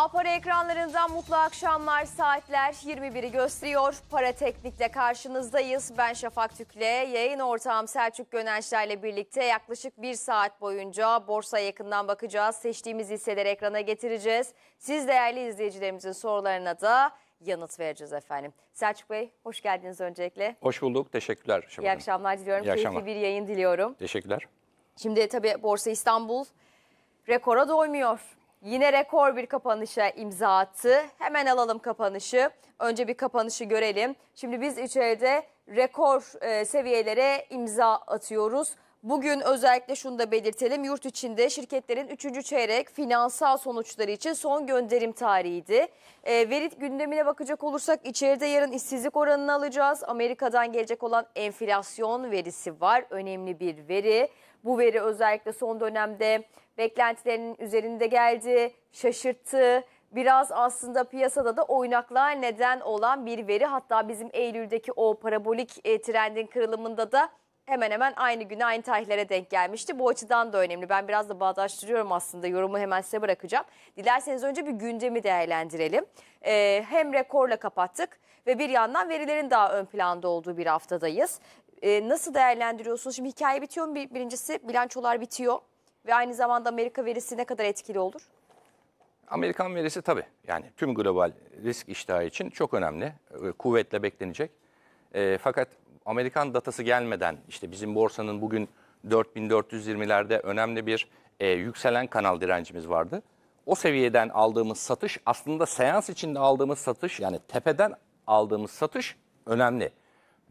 A Para ekranlarından mutlu akşamlar. Saatler 21'i gösteriyor. Para Teknik'te karşınızdayız. Ben Şafak Tükle. Yayın ortağım Selçuk Gönençler'le birlikte yaklaşık bir saat boyunca borsaya yakından bakacağız. Seçtiğimiz hisseleri ekrana getireceğiz. Siz değerli izleyicilerimizin sorularına da yanıt vereceğiz efendim. Selçuk Bey hoş geldiniz öncelikle. Hoş bulduk. Teşekkürler. Şafak İyi akşamlar diliyorum. İyi Keyifli akşamlar. bir yayın diliyorum. Teşekkürler. Şimdi tabii Borsa İstanbul rekora doymuyor. Yine rekor bir kapanışa imza attı. Hemen alalım kapanışı. Önce bir kapanışı görelim. Şimdi biz içeride rekor e, seviyelere imza atıyoruz. Bugün özellikle şunu da belirtelim. Yurt içinde şirketlerin 3. çeyrek finansal sonuçları için son gönderim tarihiydi. E, veri gündemine bakacak olursak içeride yarın işsizlik oranını alacağız. Amerika'dan gelecek olan enflasyon verisi var. Önemli bir veri. Bu veri özellikle son dönemde beklentilerinin üzerinde geldi, şaşırttı. Biraz aslında piyasada da oynaklığa neden olan bir veri. Hatta bizim Eylül'deki o parabolik e, trendin kırılımında da hemen hemen aynı güne aynı tarihlere denk gelmişti. Bu açıdan da önemli. Ben biraz da bağdaştırıyorum aslında. Yorumu hemen size bırakacağım. Dilerseniz önce bir gündemi değerlendirelim. Ee, hem rekorla kapattık ve bir yandan verilerin daha ön planda olduğu bir haftadayız. Ee, nasıl değerlendiriyorsunuz? Şimdi hikaye bitiyor mu? Bir- Birincisi bilançolar bitiyor ve aynı zamanda Amerika verisi ne kadar etkili olur? Amerikan verisi tabii yani tüm global risk iştahı için çok önemli. Kuvvetle beklenecek. E, fakat Amerikan datası gelmeden işte bizim borsanın bugün 4420'lerde önemli bir e, yükselen kanal direncimiz vardı. O seviyeden aldığımız satış aslında seans içinde aldığımız satış yani tepeden aldığımız satış önemli.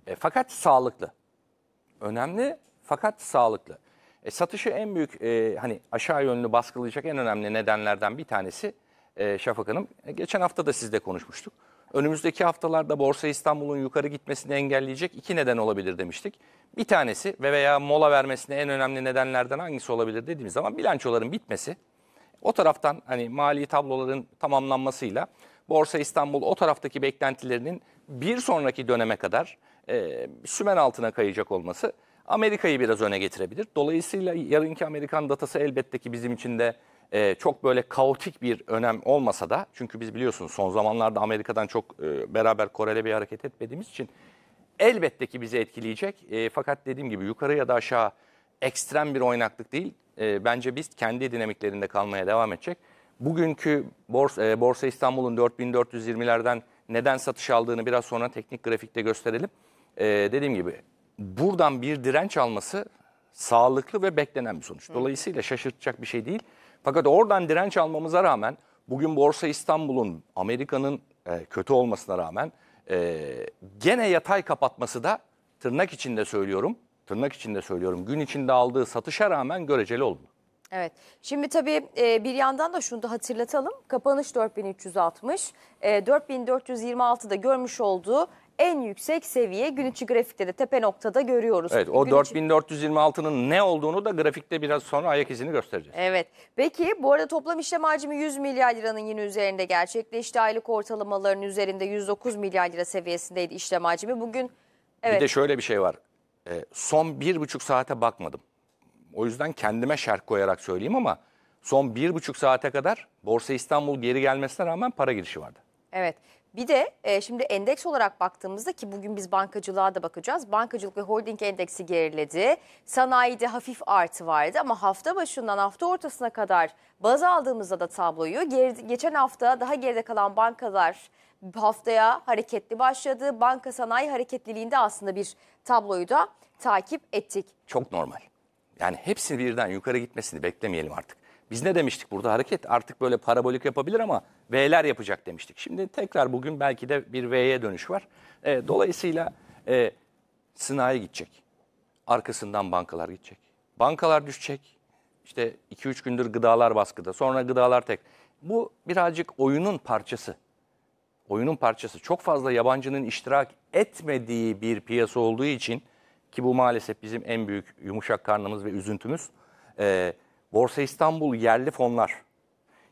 E, fakat sağlıklı. önemli fakat sağlıklı. E, satışı en büyük e, hani aşağı yönlü baskılayacak en önemli nedenlerden bir tanesi e, Şafak Hanım. e, geçen hafta da sizle konuşmuştuk. Önümüzdeki haftalarda Borsa İstanbul'un yukarı gitmesini engelleyecek iki neden olabilir demiştik. Bir tanesi ve veya mola vermesine en önemli nedenlerden hangisi olabilir dediğimiz zaman bilançoların bitmesi. O taraftan hani mali tabloların tamamlanmasıyla Borsa İstanbul o taraftaki beklentilerinin bir sonraki döneme kadar e, sümen altına kayacak olması Amerika'yı biraz öne getirebilir. Dolayısıyla yarınki Amerikan datası elbette ki bizim için de e, çok böyle kaotik bir önem olmasa da çünkü biz biliyorsunuz son zamanlarda Amerika'dan çok e, beraber korele bir hareket etmediğimiz için elbette ki bizi etkileyecek. E, fakat dediğim gibi yukarı ya da aşağı ekstrem bir oynaklık değil. E, bence biz kendi dinamiklerinde kalmaya devam edecek. Bugünkü Borsa, e, Borsa İstanbul'un 4420'lerden neden satış aldığını biraz sonra teknik grafikte gösterelim. E, dediğim gibi buradan bir direnç alması sağlıklı ve beklenen bir sonuç. Dolayısıyla şaşırtacak bir şey değil. Fakat oradan direnç almamıza rağmen bugün Borsa İstanbul'un Amerika'nın e, kötü olmasına rağmen e, gene yatay kapatması da tırnak içinde söylüyorum. Tırnak içinde söylüyorum. Gün içinde aldığı satışa rağmen göreceli oldu. Evet. Şimdi tabii e, bir yandan da şunu da hatırlatalım. Kapanış 4360, e, 4426'da görmüş olduğu en yüksek seviye gün içi grafikte de tepe noktada görüyoruz. Evet o Gün içi- 4426'nın ne olduğunu da grafikte biraz sonra ayak izini göstereceğiz. Evet. Peki bu arada toplam işlem hacmi 100 milyar liranın yine üzerinde gerçekleşti. Aylık ortalamaların üzerinde 109 milyar lira seviyesindeydi işlem hacmi. Bugün evet. Bir de şöyle bir şey var. Ee, son bir buçuk saate bakmadım. O yüzden kendime şerh koyarak söyleyeyim ama son bir buçuk saate kadar Borsa İstanbul geri gelmesine rağmen para girişi vardı. Evet. Bir de e, şimdi endeks olarak baktığımızda ki bugün biz bankacılığa da bakacağız. Bankacılık ve holding endeksi geriledi. Sanayide hafif artı vardı ama hafta başından hafta ortasına kadar baz aldığımızda da tabloyu geri- geçen hafta daha geride kalan bankalar haftaya hareketli başladı. Banka sanayi hareketliliğinde aslında bir tabloyu da takip ettik. Çok normal. Yani hepsini birden yukarı gitmesini beklemeyelim artık. Biz ne demiştik burada hareket artık böyle parabolik yapabilir ama V'ler yapacak demiştik. Şimdi tekrar bugün belki de bir V'ye dönüş var. E, dolayısıyla e, sınai gidecek. Arkasından bankalar gidecek. Bankalar düşecek. İşte 2-3 gündür gıdalar baskıda. Sonra gıdalar tek. Bu birazcık oyunun parçası. Oyunun parçası. Çok fazla yabancının iştirak etmediği bir piyasa olduğu için ki bu maalesef bizim en büyük yumuşak karnımız ve üzüntümüz. e, Borsa İstanbul yerli fonlar,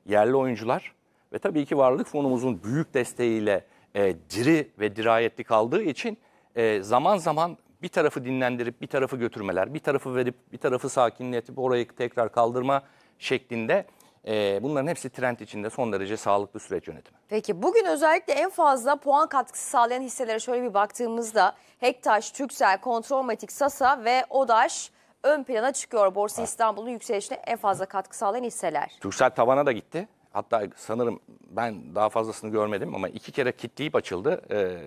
yerli oyuncular ve tabii ki varlık fonumuzun büyük desteğiyle e, diri ve dirayetli kaldığı için e, zaman zaman bir tarafı dinlendirip bir tarafı götürmeler, bir tarafı verip bir tarafı sakinletip orayı tekrar kaldırma şeklinde Ee, bunların hepsi trend içinde son derece sağlıklı süreç yönetimi. Peki bugün özellikle en fazla puan katkısı sağlayan hisselere şöyle bir baktığımızda Hektaş, Türksel, Kontrolmatik, Sasa ve Odaş ön plana çıkıyor. Borsa İstanbul'un yükselişine en fazla katkı sağlayan hisseler. Türksel tavana da gitti. Hatta sanırım ben daha fazlasını görmedim ama iki kere kitleyip açıldı. Ee,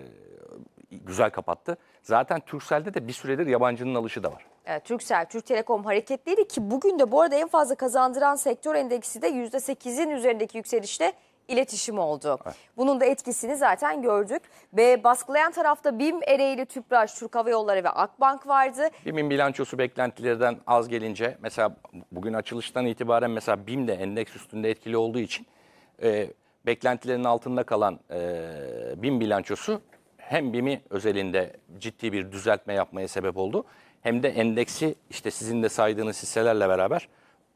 güzel kapattı. Zaten Türksel'de de bir süredir yabancının alışı da var. Evet, Türksel, Türk Telekom hareketliydi ki bugün de bu arada en fazla kazandıran sektör endeksi de %8'in üzerindeki yükselişte iletişim oldu. Bunun da etkisini zaten gördük. Ve baskılayan tarafta BİM, Ereğli, Tüpraş, Türk Hava Yolları ve Akbank vardı. BİM'in bilançosu beklentilerden az gelince mesela bugün açılıştan itibaren mesela BİM de endeks üstünde etkili olduğu için e, beklentilerin altında kalan e, BİM bilançosu hem BİM'i özelinde ciddi bir düzeltme yapmaya sebep oldu hem de endeksi işte sizin de saydığınız hisselerle beraber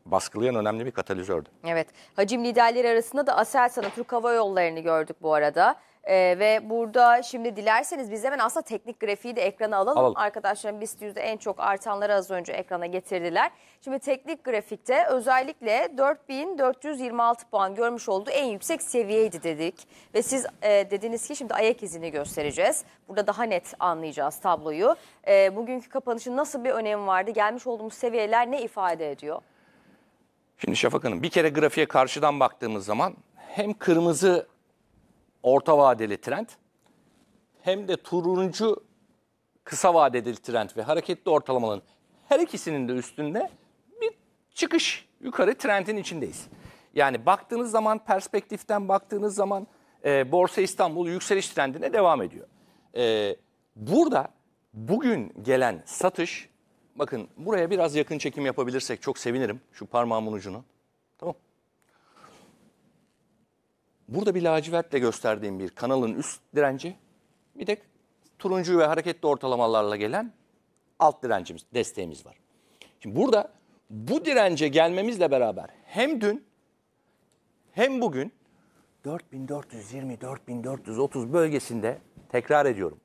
baskılayan önemli bir katalizördü. Evet. Hacim liderleri arasında da Aselsan'ın Türk Hava Yolları'nı gördük bu arada. Ee, ve burada şimdi dilerseniz biz hemen aslında teknik grafiği de ekrana alalım. Alalım. Arkadaşlarım BIST yüzde en çok artanları az önce ekrana getirdiler. Şimdi teknik grafikte özellikle 4426 puan görmüş olduğu en yüksek seviyeydi dedik. Ve siz e, dediniz ki şimdi ayak izini göstereceğiz. Burada daha net anlayacağız tabloyu. E, bugünkü kapanışın nasıl bir önemi vardı? Gelmiş olduğumuz seviyeler ne ifade ediyor? Şimdi Şafak Hanım bir kere grafiğe karşıdan baktığımız zaman hem kırmızı orta vadeli trend hem de turuncu kısa vadeli trend ve hareketli ortalamanın her ikisinin de üstünde bir çıkış yukarı trendin içindeyiz. Yani baktığınız zaman perspektiften baktığınız zaman e, Borsa İstanbul yükseliş trendine devam ediyor. E, burada bugün gelen satış bakın buraya biraz yakın çekim yapabilirsek çok sevinirim şu parmağımın ucunu. Tamam. Burada bir lacivertle gösterdiğim bir kanalın üst direnci, bir de turuncu ve hareketli ortalamalarla gelen alt direncimiz, desteğimiz var. Şimdi burada bu dirence gelmemizle beraber hem dün hem bugün 4420-4430 bölgesinde tekrar ediyorum.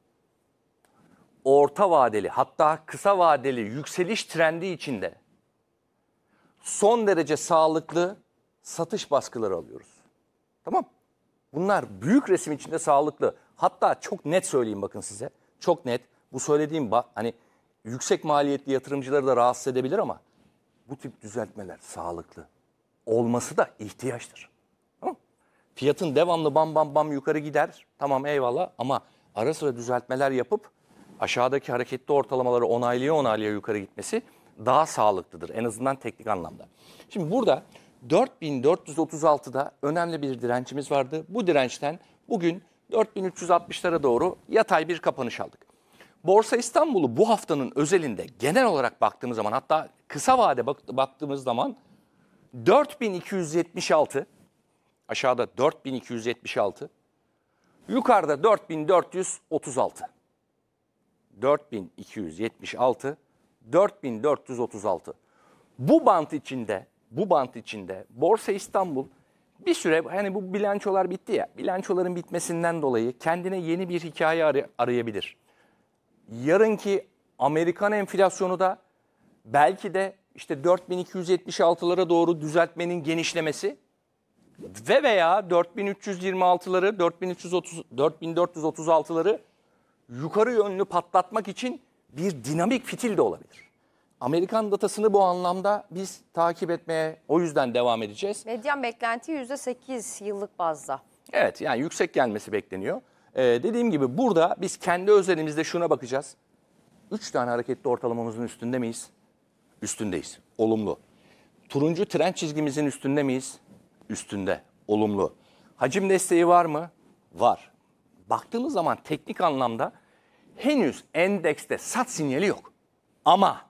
Orta vadeli hatta kısa vadeli yükseliş trendi içinde son derece sağlıklı satış baskıları alıyoruz. Tamam. Bunlar büyük resim içinde sağlıklı. Hatta çok net söyleyeyim bakın size. Çok net. Bu söylediğim hani yüksek maliyetli yatırımcıları da rahatsız edebilir ama bu tip düzeltmeler sağlıklı. Olması da ihtiyaçtır. Tamam. Fiyatın devamlı bam bam bam yukarı gider. Tamam eyvallah ama ara sıra düzeltmeler yapıp aşağıdaki hareketli ortalamaları onaylaya onaylaya yukarı gitmesi daha sağlıklıdır en azından teknik anlamda. Şimdi burada 4436'da önemli bir dirençimiz vardı. Bu dirençten bugün 4360'lara doğru yatay bir kapanış aldık. Borsa İstanbul'u bu haftanın özelinde genel olarak baktığımız zaman hatta kısa vade bak- baktığımız zaman 4276 aşağıda 4276 yukarıda 4436 4276 4436 bu bant içinde bu bant içinde Borsa İstanbul bir süre hani bu bilançolar bitti ya bilançoların bitmesinden dolayı kendine yeni bir hikaye aray- arayabilir. Yarınki Amerikan enflasyonu da belki de işte 4276'lara doğru düzeltmenin genişlemesi ve veya 4326'ları 4330 4436'ları yukarı yönlü patlatmak için bir dinamik fitil de olabilir. Amerikan datasını bu anlamda biz takip etmeye o yüzden devam edeceğiz. Medyan beklenti %8 yıllık bazda. Evet yani yüksek gelmesi bekleniyor. Ee, dediğim gibi burada biz kendi özelimizde şuna bakacağız. 3 tane hareketli ortalamamızın üstünde miyiz? Üstündeyiz. Olumlu. Turuncu trend çizgimizin üstünde miyiz? Üstünde. Olumlu. Hacim desteği var mı? Var. Baktığımız zaman teknik anlamda henüz endekste sat sinyali yok. Ama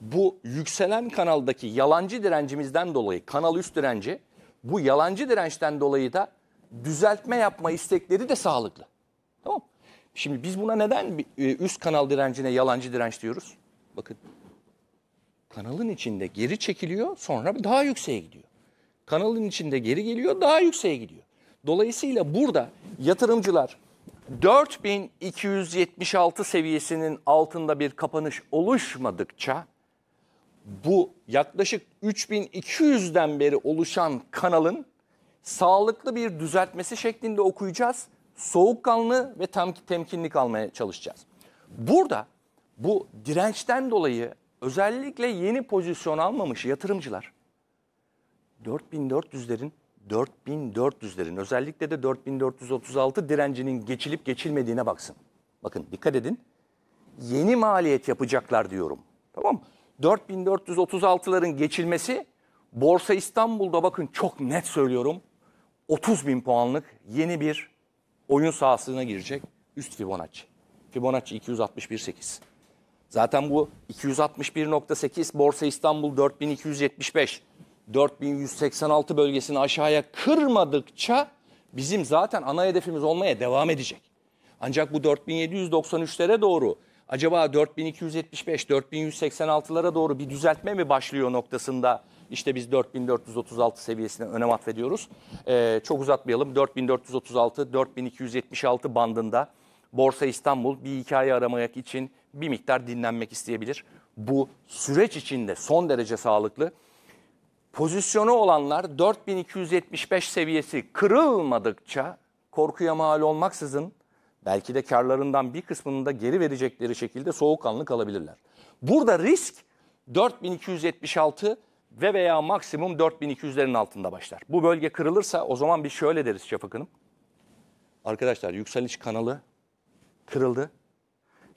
bu yükselen kanaldaki yalancı direncimizden dolayı kanal üst direnci bu yalancı dirençten dolayı da düzeltme yapma istekleri de sağlıklı. Tamam. Şimdi biz buna neden e, üst kanal direncine yalancı direnç diyoruz? Bakın kanalın içinde geri çekiliyor sonra daha yükseğe gidiyor. Kanalın içinde geri geliyor daha yükseğe gidiyor. Dolayısıyla burada yatırımcılar 4276 seviyesinin altında bir kapanış oluşmadıkça bu yaklaşık 3200'den beri oluşan kanalın sağlıklı bir düzeltmesi şeklinde okuyacağız. Soğukkanlı ve tam temkinli kalmaya çalışacağız. Burada bu dirençten dolayı özellikle yeni pozisyon almamış yatırımcılar 4400'lerin 4400'lerin özellikle de 4436 direncinin geçilip geçilmediğine baksın. Bakın dikkat edin. Yeni maliyet yapacaklar diyorum. Tamam mı? 4436'ların geçilmesi Borsa İstanbul'da bakın çok net söylüyorum. 30 bin puanlık yeni bir oyun sahasına girecek üst Fibonacci. Fibonacci 261.8. Zaten bu 261.8 Borsa İstanbul 4275. 4186 bölgesini aşağıya kırmadıkça bizim zaten ana hedefimiz olmaya devam edecek. Ancak bu 4793'lere doğru acaba 4275, 4186'lara doğru bir düzeltme mi başlıyor noktasında işte biz 4436 seviyesine önem atfediyoruz. Ee, çok uzatmayalım 4436, 4276 bandında Borsa İstanbul bir hikaye aramak için bir miktar dinlenmek isteyebilir. Bu süreç içinde son derece sağlıklı. Pozisyonu olanlar 4275 seviyesi kırılmadıkça korkuya mal olmaksızın belki de karlarından bir kısmını da geri verecekleri şekilde soğukkanlı kalabilirler. Burada risk 4276 ve veya maksimum 4200'lerin altında başlar. Bu bölge kırılırsa o zaman bir şöyle deriz Şafak Hanım. Arkadaşlar yükseliş kanalı kırıldı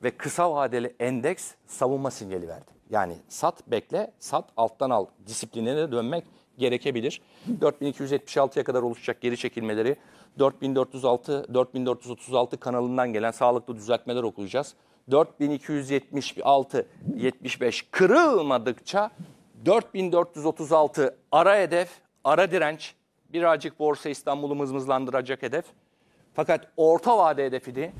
ve kısa vadeli endeks savunma sinyali verdi. Yani sat bekle, sat alttan al disiplinine dönmek gerekebilir. 4276'ya kadar oluşacak geri çekilmeleri 4406 4436 kanalından gelen sağlıklı düzeltmeler okuyacağız. 4276 75 kırılmadıkça 4436 ara hedef, ara direnç birazcık Borsa İstanbul'u mızmızlandıracak hedef. Fakat orta vade hedefini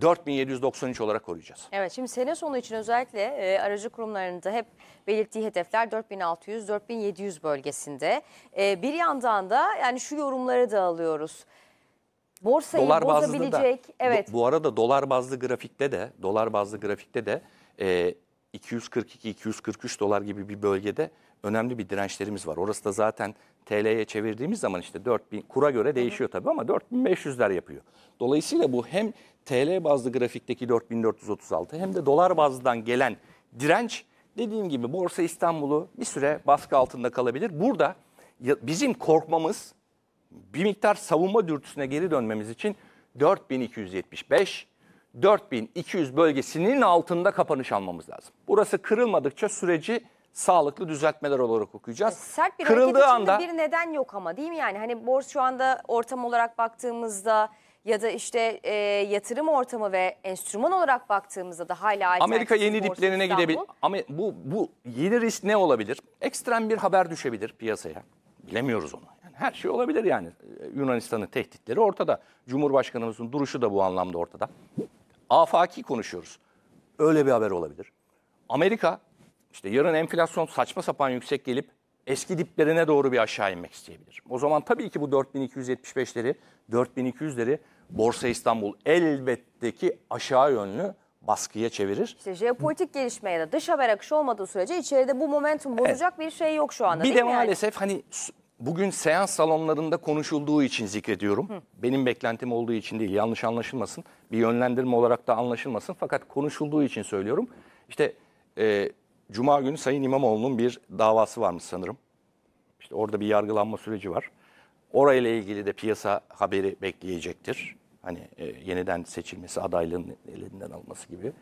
4793 olarak koruyacağız. Evet şimdi sene sonu için özellikle e, aracı kurumlarında hep belirttiği hedefler 4600-4700 bölgesinde. E, bir yandan da yani şu yorumları da alıyoruz. Borsayı Dolar bazlı da. bozabilecek. Evet. Bu, bu arada dolar bazlı grafikte de dolar bazlı grafikte de e, 242-243 dolar gibi bir bölgede önemli bir dirençlerimiz var. Orası da zaten TL'ye çevirdiğimiz zaman işte 4000 kura göre değişiyor tabii ama 4500'ler yapıyor. Dolayısıyla bu hem TL bazlı grafikteki 4436 hem de dolar bazlıdan gelen direnç dediğim gibi Borsa İstanbul'u bir süre baskı altında kalabilir. Burada bizim korkmamız bir miktar savunma dürtüsüne geri dönmemiz için 4275 4200 bölgesinin altında kapanış almamız lazım. Burası kırılmadıkça süreci sağlıklı düzeltmeler olarak okuyacağız. Sert bir Kırıldığı hareket anda bir neden yok ama değil mi yani? Hani borsa şu anda ortam olarak baktığımızda ya da işte e, yatırım ortamı ve enstrüman olarak baktığımızda da hala Amerika yeni diplerine gidebilir. Ama bu bu yeni risk ne olabilir? Ekstrem bir haber düşebilir piyasaya. Bilemiyoruz onu. Yani her şey olabilir yani. Ee, Yunanistan'ın tehditleri ortada. Cumhurbaşkanımızın duruşu da bu anlamda ortada. Afaki konuşuyoruz. Öyle bir haber olabilir. Amerika işte yarın enflasyon saçma sapan yüksek gelip eski diplerine doğru bir aşağı inmek isteyebilir. O zaman tabii ki bu 4275'leri, 4200'leri Borsa İstanbul elbette ki aşağı yönlü baskıya çevirir. İşte jeopolitik gelişme ya da dış haber akışı olmadığı sürece içeride bu momentum bozacak bir şey yok şu anda Bir de mi yani? maalesef hani bugün seans salonlarında konuşulduğu için zikrediyorum. Benim beklentim olduğu için değil yanlış anlaşılmasın. Bir yönlendirme olarak da anlaşılmasın. Fakat konuşulduğu için söylüyorum. İşte e, Cuma günü Sayın İmamoğlu'nun bir davası varmış sanırım. İşte orada bir yargılanma süreci var. Orayla ilgili de piyasa haberi bekleyecektir. Hani e, yeniden seçilmesi, adaylığın elinden alması gibi.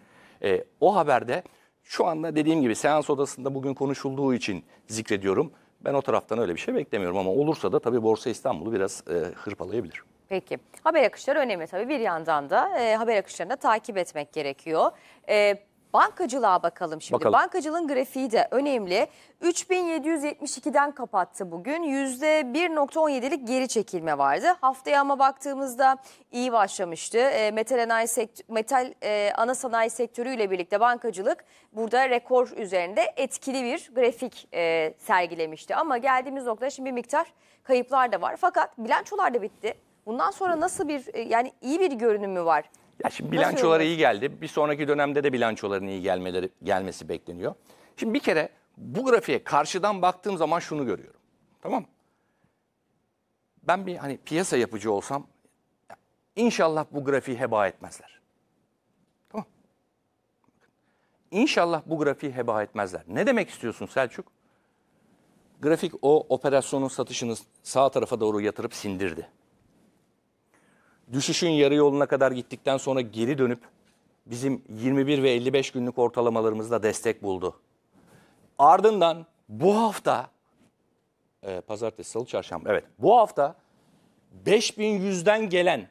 E, o haberde şu anda dediğim gibi seans odasında bugün konuşulduğu için zikrediyorum. Ben o taraftan öyle bir şey beklemiyorum ama olursa da tabii Borsa İstanbul'u biraz e, hırpalayabilir. Peki. Haber akışları önemli tabii. Bir yandan da e, haber akışlarını da takip etmek gerekiyor. E, bankacılığa bakalım şimdi. Bakalım. Bankacılığın grafiği de önemli. 3772'den kapattı bugün. %1.17'lik geri çekilme vardı. Haftaya ama baktığımızda iyi başlamıştı. E, metal, sanayi sekt- metal e, ana sanayi sektörüyle birlikte bankacılık burada rekor üzerinde etkili bir grafik e, sergilemişti. Ama geldiğimiz noktada şimdi bir miktar kayıplar da var. Fakat bilançolar da bitti. Bundan sonra nasıl bir e, yani iyi bir görünümü var? Ya şimdi yorumluyorsun? iyi geldi. Bir sonraki dönemde de bilançoların iyi gelmeleri gelmesi bekleniyor. Şimdi bir kere bu grafiğe karşıdan baktığım zaman şunu görüyorum. Tamam mı? Ben bir hani piyasa yapıcı olsam inşallah bu grafiği heba etmezler. Tamam. İnşallah bu grafiği heba etmezler. Ne demek istiyorsun Selçuk? Grafik o operasyonun satışını sağ tarafa doğru yatırıp sindirdi. Düşüşün yarı yoluna kadar gittikten sonra geri dönüp bizim 21 ve 55 günlük ortalamalarımızda destek buldu. Ardından bu hafta e, pazartesi, salı, çarşamba evet bu hafta 5100'den gelen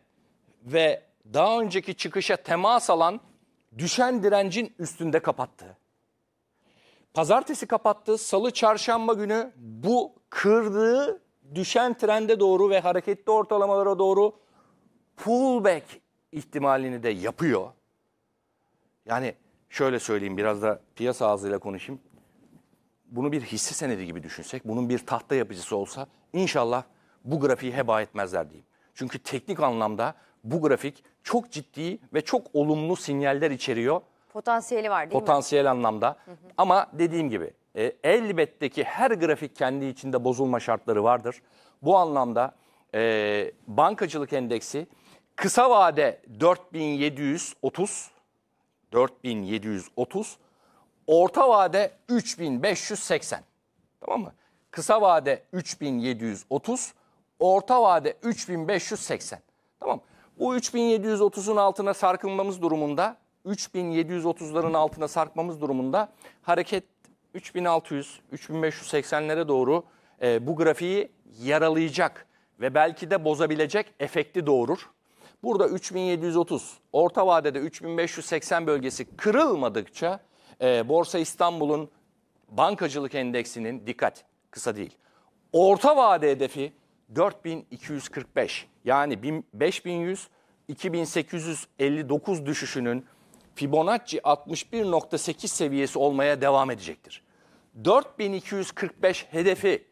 ve daha önceki çıkışa temas alan düşen direncin üstünde kapattı. Pazartesi kapattı. Salı, çarşamba günü bu kırdığı düşen trende doğru ve hareketli ortalamalara doğru pullback ihtimalini de yapıyor. Yani şöyle söyleyeyim biraz da piyasa ağzıyla konuşayım. Bunu bir hisse senedi gibi düşünsek, bunun bir tahta yapıcısı olsa inşallah bu grafiği heba etmezler diyeyim. Çünkü teknik anlamda bu grafik çok ciddi ve çok olumlu sinyaller içeriyor Potansiyeli var değil mi? potansiyel anlamda. Ama dediğim gibi e, elbette ki her grafik kendi içinde bozulma şartları vardır. Bu anlamda e, bankacılık endeksi kısa vade 4730 4730 orta vade 3580 tamam mı? Kısa vade 3730 orta vade 3580 tamam Bu 3730'un altına sarkılmamız durumunda 3730'ların altına sarkmamız durumunda hareket 3600 3580'lere doğru e, bu grafiği yaralayacak ve belki de bozabilecek efekti doğurur. Burada 3730, orta vadede 3580 bölgesi kırılmadıkça e, Borsa İstanbul'un bankacılık endeksinin dikkat kısa değil. Orta vade hedefi 4245 yani 1000 5100 2859 düşüşünün Fibonacci 61.8 seviyesi olmaya devam edecektir. 4245 hedefi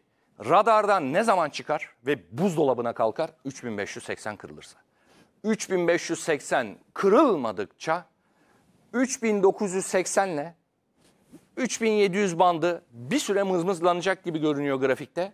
radardan ne zaman çıkar ve buzdolabına kalkar? 3580 kırılırsa. 3580 kırılmadıkça 3980 ile 3700 bandı bir süre mızmızlanacak gibi görünüyor grafikte.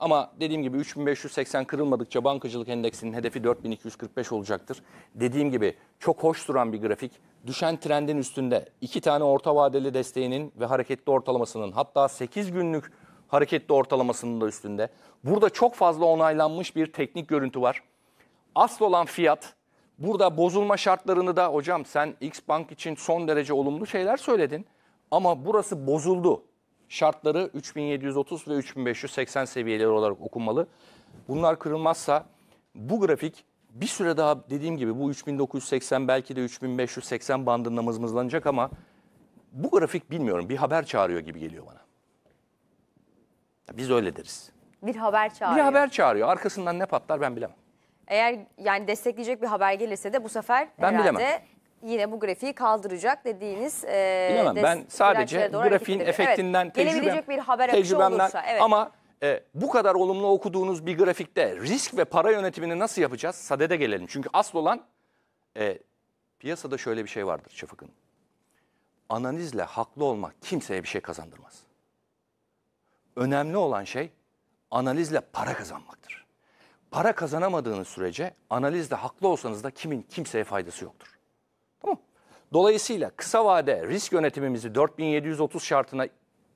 Ama dediğim gibi 3580 kırılmadıkça bankacılık endeksinin hedefi 4245 olacaktır. Dediğim gibi çok hoş duran bir grafik. Düşen trendin üstünde iki tane orta vadeli desteğinin ve hareketli ortalamasının hatta 8 günlük hareketli ortalamasının da üstünde. Burada çok fazla onaylanmış bir teknik görüntü var. Asıl olan fiyat burada bozulma şartlarını da hocam sen X Bank için son derece olumlu şeyler söyledin. Ama burası bozuldu şartları 3730 ve 3580 seviyeleri olarak okunmalı. Bunlar kırılmazsa bu grafik bir süre daha dediğim gibi bu 3980 belki de 3580 bandında mızmızlanacak ama bu grafik bilmiyorum bir haber çağırıyor gibi geliyor bana. Biz öyle deriz. Bir haber Bir çağırıyor. haber çağırıyor. Arkasından ne patlar ben bilemem. Eğer yani destekleyecek bir haber gelirse de bu sefer Ben herhalde bilemem. yine bu grafiği kaldıracak dediğiniz e, Bilemem. Ben sadece grafiğin efektinden evet. Tecrübem, bir haber tecrübemden olursa. Evet. ama e, bu kadar olumlu okuduğunuz bir grafikte risk ve para yönetimini nasıl yapacağız? Sadede gelelim. Çünkü asıl olan e, piyasada şöyle bir şey vardır Şafak'ın. Analizle haklı olmak kimseye bir şey kazandırmaz. Önemli olan şey analizle para kazanmaktır. Para kazanamadığınız sürece analizde haklı olsanız da kimin kimseye faydası yoktur. Tamam. Dolayısıyla kısa vade risk yönetimimizi 4730 şartına,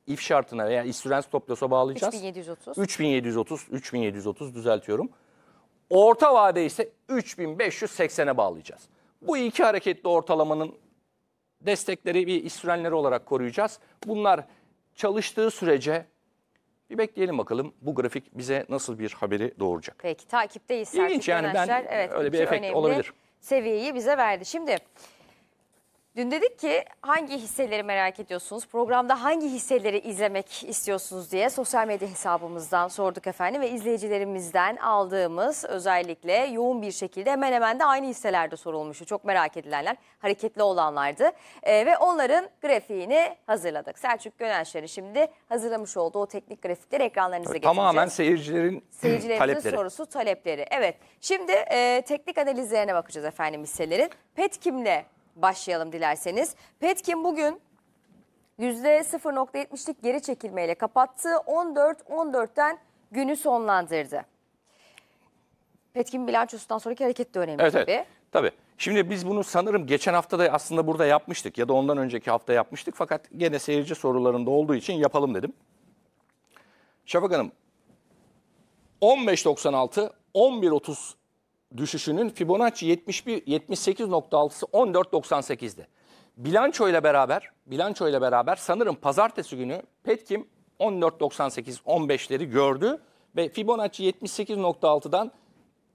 if şartına veya istüren stop loss'a bağlayacağız. 3730. 3730, 3730 düzeltiyorum. Orta vade ise 3580'e bağlayacağız. Bu iki hareketli ortalamanın destekleri ve istürenleri olarak koruyacağız. Bunlar çalıştığı sürece bir bekleyelim bakalım bu grafik bize nasıl bir haberi doğuracak. Peki takipteyiz. İlginç yani, ben- evet, öyle bir efekt önemli olabilir. Seviyeyi bize verdi. Şimdi dün dedik ki hangi hisseleri merak ediyorsunuz? Programda hangi hisseleri izlemek istiyorsunuz diye sosyal medya hesabımızdan sorduk efendim ve izleyicilerimizden aldığımız özellikle yoğun bir şekilde hemen hemen de aynı hisselerde sorulmuştu. Çok merak edilenler, hareketli olanlardı. Ee, ve onların grafiğini hazırladık. Selçuk Gönenşer'in şimdi hazırlamış olduğu o teknik grafikleri ekranlarınıza getireceğiz. Tamamen seyircilerin Seyircilerimizin talepleri. sorusu talepleri. Evet. Şimdi e, teknik analizlerine bakacağız efendim hisselerin. Petkim'le başlayalım dilerseniz. Petkim bugün %0.70'lik geri çekilmeyle kapattı. 14-14'ten günü sonlandırdı. Petkim bilançosundan sonraki hareket de önemli Evet, tabii. evet. Tabii. Şimdi biz bunu sanırım geçen hafta da aslında burada yapmıştık ya da ondan önceki hafta yapmıştık. Fakat gene seyirci sorularında olduğu için yapalım dedim. Şafak Hanım 15.96 11.30 düşüşünün Fibonacci 71 78.6'sı 14.98'di. Bilanço ile beraber bilanço ile beraber sanırım pazartesi günü Petkim 14.98 15'leri gördü ve Fibonacci 78.6'dan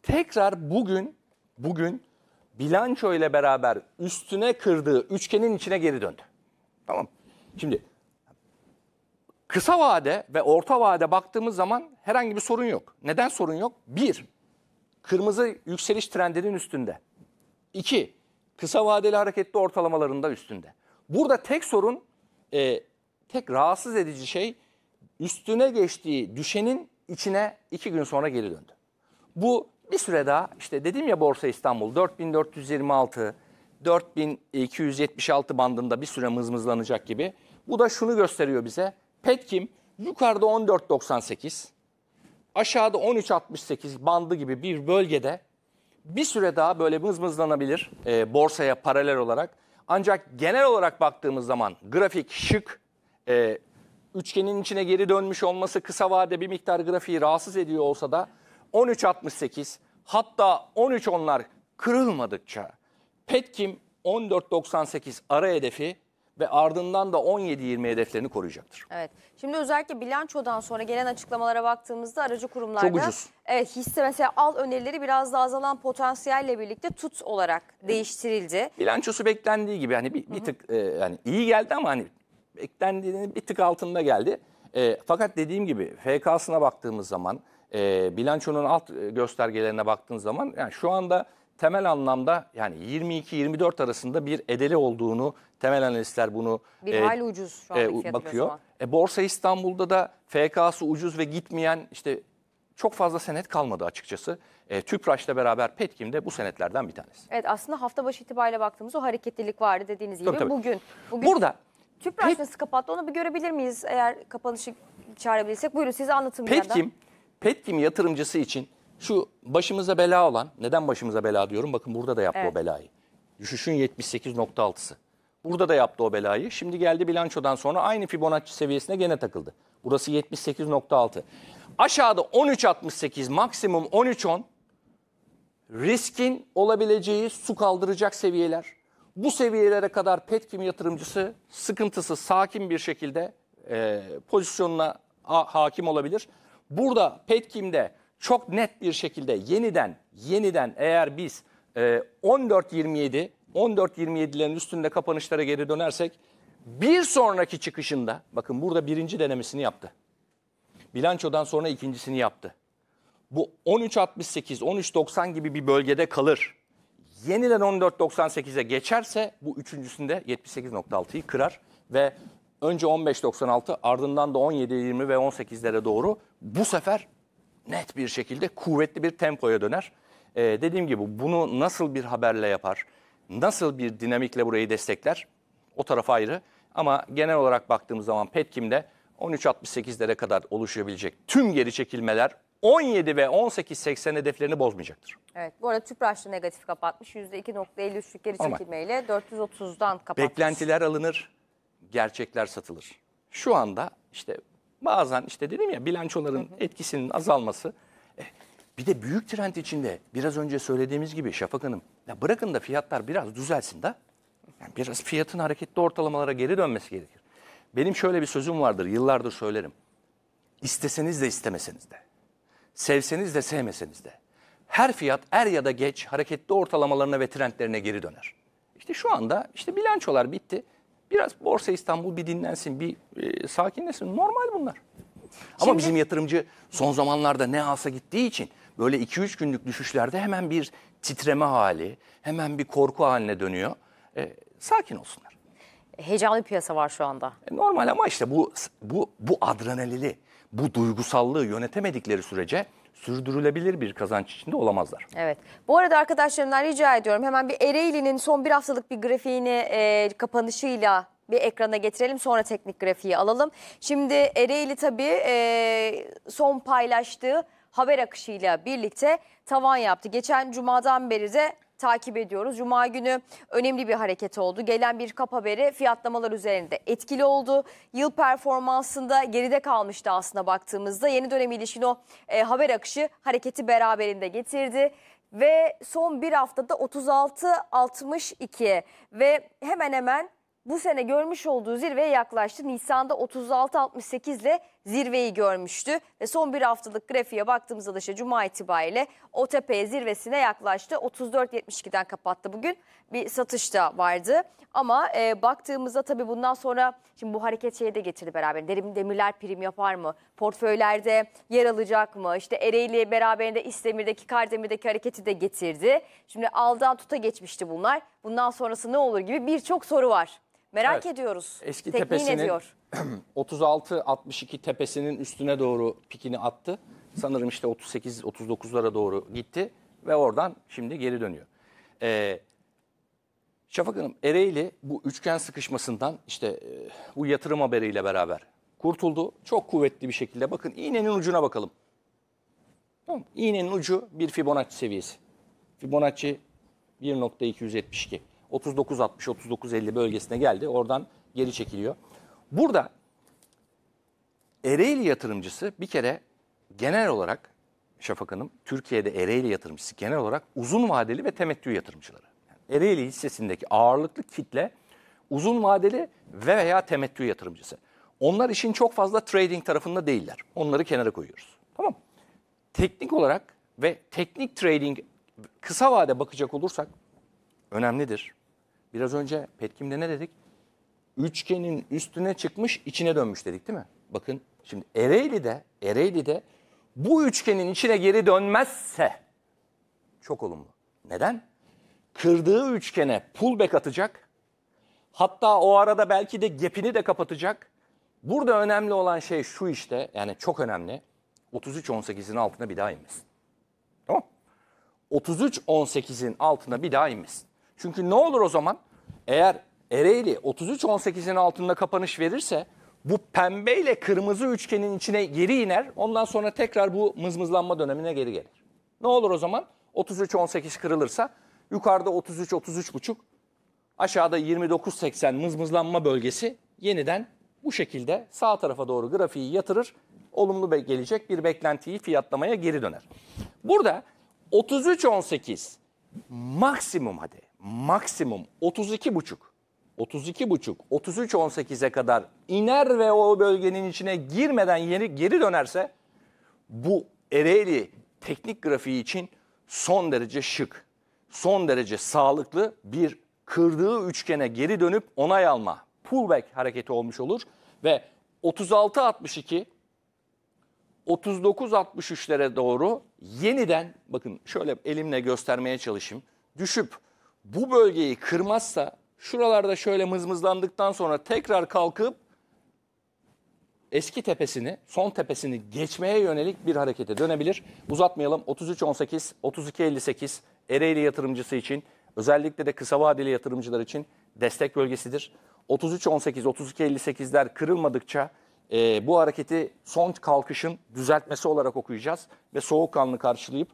tekrar bugün bugün bilanço ile beraber üstüne kırdığı üçgenin içine geri döndü. Tamam. Şimdi kısa vade ve orta vade baktığımız zaman herhangi bir sorun yok. Neden sorun yok? Bir, kırmızı yükseliş trendinin üstünde. İki, kısa vadeli hareketli ortalamalarında üstünde. Burada tek sorun, e, tek rahatsız edici şey üstüne geçtiği düşenin içine iki gün sonra geri döndü. Bu bir süre daha işte dedim ya Borsa İstanbul 4426, 4276 bandında bir süre mızmızlanacak gibi. Bu da şunu gösteriyor bize. Petkim yukarıda 1498, aşağıda 1368 bandı gibi bir bölgede bir süre daha böyle mızmızlanabilir e, borsaya paralel olarak. Ancak genel olarak baktığımız zaman grafik şık, e, üçgenin içine geri dönmüş olması kısa vade bir miktar grafiği rahatsız ediyor olsa da 13.68 hatta 13 onlar kırılmadıkça Petkim 14.98 ara hedefi ve ardından da 17.20 hedeflerini koruyacaktır. Evet. Şimdi özellikle bilançodan sonra gelen açıklamalara baktığımızda aracı kurumlarda Çok ucuz. evet hisse mesela al önerileri biraz da azalan potansiyelle birlikte tut olarak değiştirildi. Bilançosu beklendiği gibi hani bir, bir tık e, yani iyi geldi ama hani beklendiğinin bir tık altında geldi. E, fakat dediğim gibi FK'sına baktığımız zaman e, bilançonun alt göstergelerine baktığınız zaman yani şu anda temel anlamda yani 22-24 arasında bir edeli olduğunu temel analistler bunu Bir e, ucuz şu o bakıyor. E, Borsa İstanbul'da da FK'sı ucuz ve gitmeyen işte çok fazla senet kalmadı açıkçası. E, TÜPRAŞ'la beraber Petkim de bu senetlerden bir tanesi. Evet aslında hafta başı itibariyle baktığımızda o hareketlilik vardı dediğiniz gibi. Tabii, tabii. Bugün bugün Burada Tüpraş Pet- nasıl kapattı onu bir görebilir miyiz eğer kapanışı çağırabilirsek? Buyurun size anlatın bir yandan. Petkim, Petkim yatırımcısı için şu başımıza bela olan, neden başımıza bela diyorum? Bakın burada da yaptı Evet. o belayı. Düşüşün 78.6'sı. Burada da yaptı o belayı. Şimdi geldi bilançodan sonra aynı Fibonacci seviyesine gene takıldı. Burası 78.6. Aşağıda 13.68, maksimum 13.10 riskin olabileceği su kaldıracak seviyeler. Bu seviyelere kadar Petkim yatırımcısı sıkıntısı sakin bir şekilde e, pozisyonuna ha- hakim olabilir. Burada Petkim'de çok net bir şekilde yeniden yeniden eğer biz e, 14.27 14.27'lerin üstünde kapanışlara geri dönersek bir sonraki çıkışında bakın burada birinci denemesini yaptı. Bilançodan sonra ikincisini yaptı bu 13.68, 13.90 gibi bir bölgede kalır. Yeniden 14.98'e geçerse bu üçüncüsünde 78.6'yı kırar ve önce 15.96 ardından da 17.20 ve 18'lere doğru bu sefer net bir şekilde kuvvetli bir tempoya döner. Ee, dediğim gibi bunu nasıl bir haberle yapar, nasıl bir dinamikle burayı destekler o taraf ayrı. Ama genel olarak baktığımız zaman Petkim'de 13.68'lere kadar oluşabilecek tüm geri çekilmeler 17 ve 18.80 hedeflerini bozmayacaktır. Evet bu arada Tüpraş da negatif kapatmış. %2.53'lük geri Normal. çekilmeyle 430'dan kapatmış. Beklentiler alınır, gerçekler satılır. Şu anda işte bazen işte dedim ya bilançoların etkisinin azalması. E, bir de büyük trend içinde biraz önce söylediğimiz gibi Şafak Hanım ya bırakın da fiyatlar biraz düzelsin de yani biraz fiyatın hareketli ortalamalara geri dönmesi gerekir. Benim şöyle bir sözüm vardır yıllardır söylerim. İsteseniz de istemeseniz de. Sevseniz de sevmeseniz de. Her fiyat er ya da geç hareketli ortalamalarına ve trendlerine geri döner. İşte şu anda işte bilançolar bitti. Biraz Borsa İstanbul bir dinlensin, bir e, sakinleşsin. Normal bunlar. Ama Şimdi- bizim yatırımcı son zamanlarda ne alsa gittiği için böyle 2-3 günlük düşüşlerde hemen bir titreme hali, hemen bir korku haline dönüyor. E, sakin olsunlar. Heyecanlı bir piyasa var şu anda. E, Normal ama işte bu bu bu adrenalini, bu duygusallığı yönetemedikleri sürece sürdürülebilir bir kazanç içinde olamazlar. Evet. Bu arada arkadaşlarımdan rica ediyorum hemen bir Ereğli'nin son bir haftalık bir grafiğini e, kapanışıyla bir ekrana getirelim sonra teknik grafiği alalım. Şimdi Ereğli tabii e, son paylaştığı haber akışıyla birlikte tavan yaptı. Geçen cumadan beri de takip ediyoruz. Cuma günü önemli bir hareket oldu. Gelen bir kap haberi fiyatlamalar üzerinde etkili oldu. Yıl performansında geride kalmıştı aslında baktığımızda. Yeni dönem ilişkin o e, haber akışı hareketi beraberinde getirdi. Ve son bir haftada 36-62 ve hemen hemen bu sene görmüş olduğu zirveye yaklaştı. Nisan'da 36-68 ile zirveyi görmüştü. Ve son bir haftalık grafiğe baktığımızda da işte Cuma itibariyle o tepeye zirvesine yaklaştı. 34-72'den kapattı bugün. Bir satış da vardı. Ama e, baktığımızda tabii bundan sonra şimdi bu hareket şeyi de getirdi beraber. Derim, demirler prim yapar mı? Portföylerde yer alacak mı? İşte Ereğli beraberinde İstemir'deki Kardemir'deki hareketi de getirdi. Şimdi aldan tuta geçmişti bunlar. Bundan sonrası ne olur gibi birçok soru var. Merak Evet. ediyoruz. Eski Tekniği ne tepesinin diyor? 36-62 tepesinin üstüne doğru pikini attı. Sanırım işte 38-39'lara doğru gitti ve oradan şimdi geri dönüyor. Ee, Şafak Hanım Ereğli bu üçgen sıkışmasından işte e, bu yatırım haberiyle beraber kurtuldu. Çok kuvvetli bir şekilde bakın iğnenin ucuna bakalım. Tamam? İğnenin ucu bir Fibonacci seviyesi. Fibonacci 1.272. 39.60-39.50 bölgesine geldi. Oradan geri çekiliyor. Burada Ereğli yatırımcısı bir kere genel olarak Şafak Hanım, Türkiye'de Ereğli yatırımcısı genel olarak uzun vadeli ve temettü yatırımcıları. Yani Ereğli hissesindeki ağırlıklı kitle uzun vadeli ve veya temettü yatırımcısı. Onlar işin çok fazla trading tarafında değiller. Onları kenara koyuyoruz. Tamam? Teknik olarak ve teknik trading kısa vade bakacak olursak önemlidir. Biraz önce Petkim'de ne dedik? Üçgenin üstüne çıkmış, içine dönmüş dedik değil mi? Bakın şimdi Ereğli'de, Ereğli'de bu üçgenin içine geri dönmezse çok olumlu. Neden? Kırdığı üçgene pullback atacak. Hatta o arada belki de gap'ini de kapatacak. Burada önemli olan şey şu işte, yani çok önemli. 33.18'in altına bir daha inmesin. Tamam 33.18'in altına bir daha inmesin. Çünkü ne olur o zaman? Eğer Ereğli 33.18'in altında kapanış verirse bu pembe ile kırmızı üçgenin içine geri iner. Ondan sonra tekrar bu mızmızlanma dönemine geri gelir. Ne olur o zaman? 33.18 kırılırsa yukarıda 33-33,5 aşağıda 29.80 mızmızlanma bölgesi yeniden bu şekilde sağ tarafa doğru grafiği yatırır. Olumlu gelecek bir beklentiyi fiyatlamaya geri döner. Burada 33.18 maksimum hadi maksimum 32,5 32,5 33.18'e kadar iner ve o bölgenin içine girmeden yeni geri dönerse bu Ereğli teknik grafiği için son derece şık, son derece sağlıklı bir kırdığı üçgene geri dönüp onay alma, pullback hareketi olmuş olur ve 36.62 39.63'lere doğru yeniden bakın şöyle elimle göstermeye çalışayım. Düşüp bu bölgeyi kırmazsa şuralarda şöyle mızmızlandıktan sonra tekrar kalkıp eski tepesini, son tepesini geçmeye yönelik bir harekete dönebilir. Uzatmayalım. 33.18, 32.58 Ereğli yatırımcısı için özellikle de kısa vadeli yatırımcılar için destek bölgesidir. 33.18, 32.58'ler kırılmadıkça e, bu hareketi son kalkışın düzeltmesi olarak okuyacağız ve soğukkanlı karşılayıp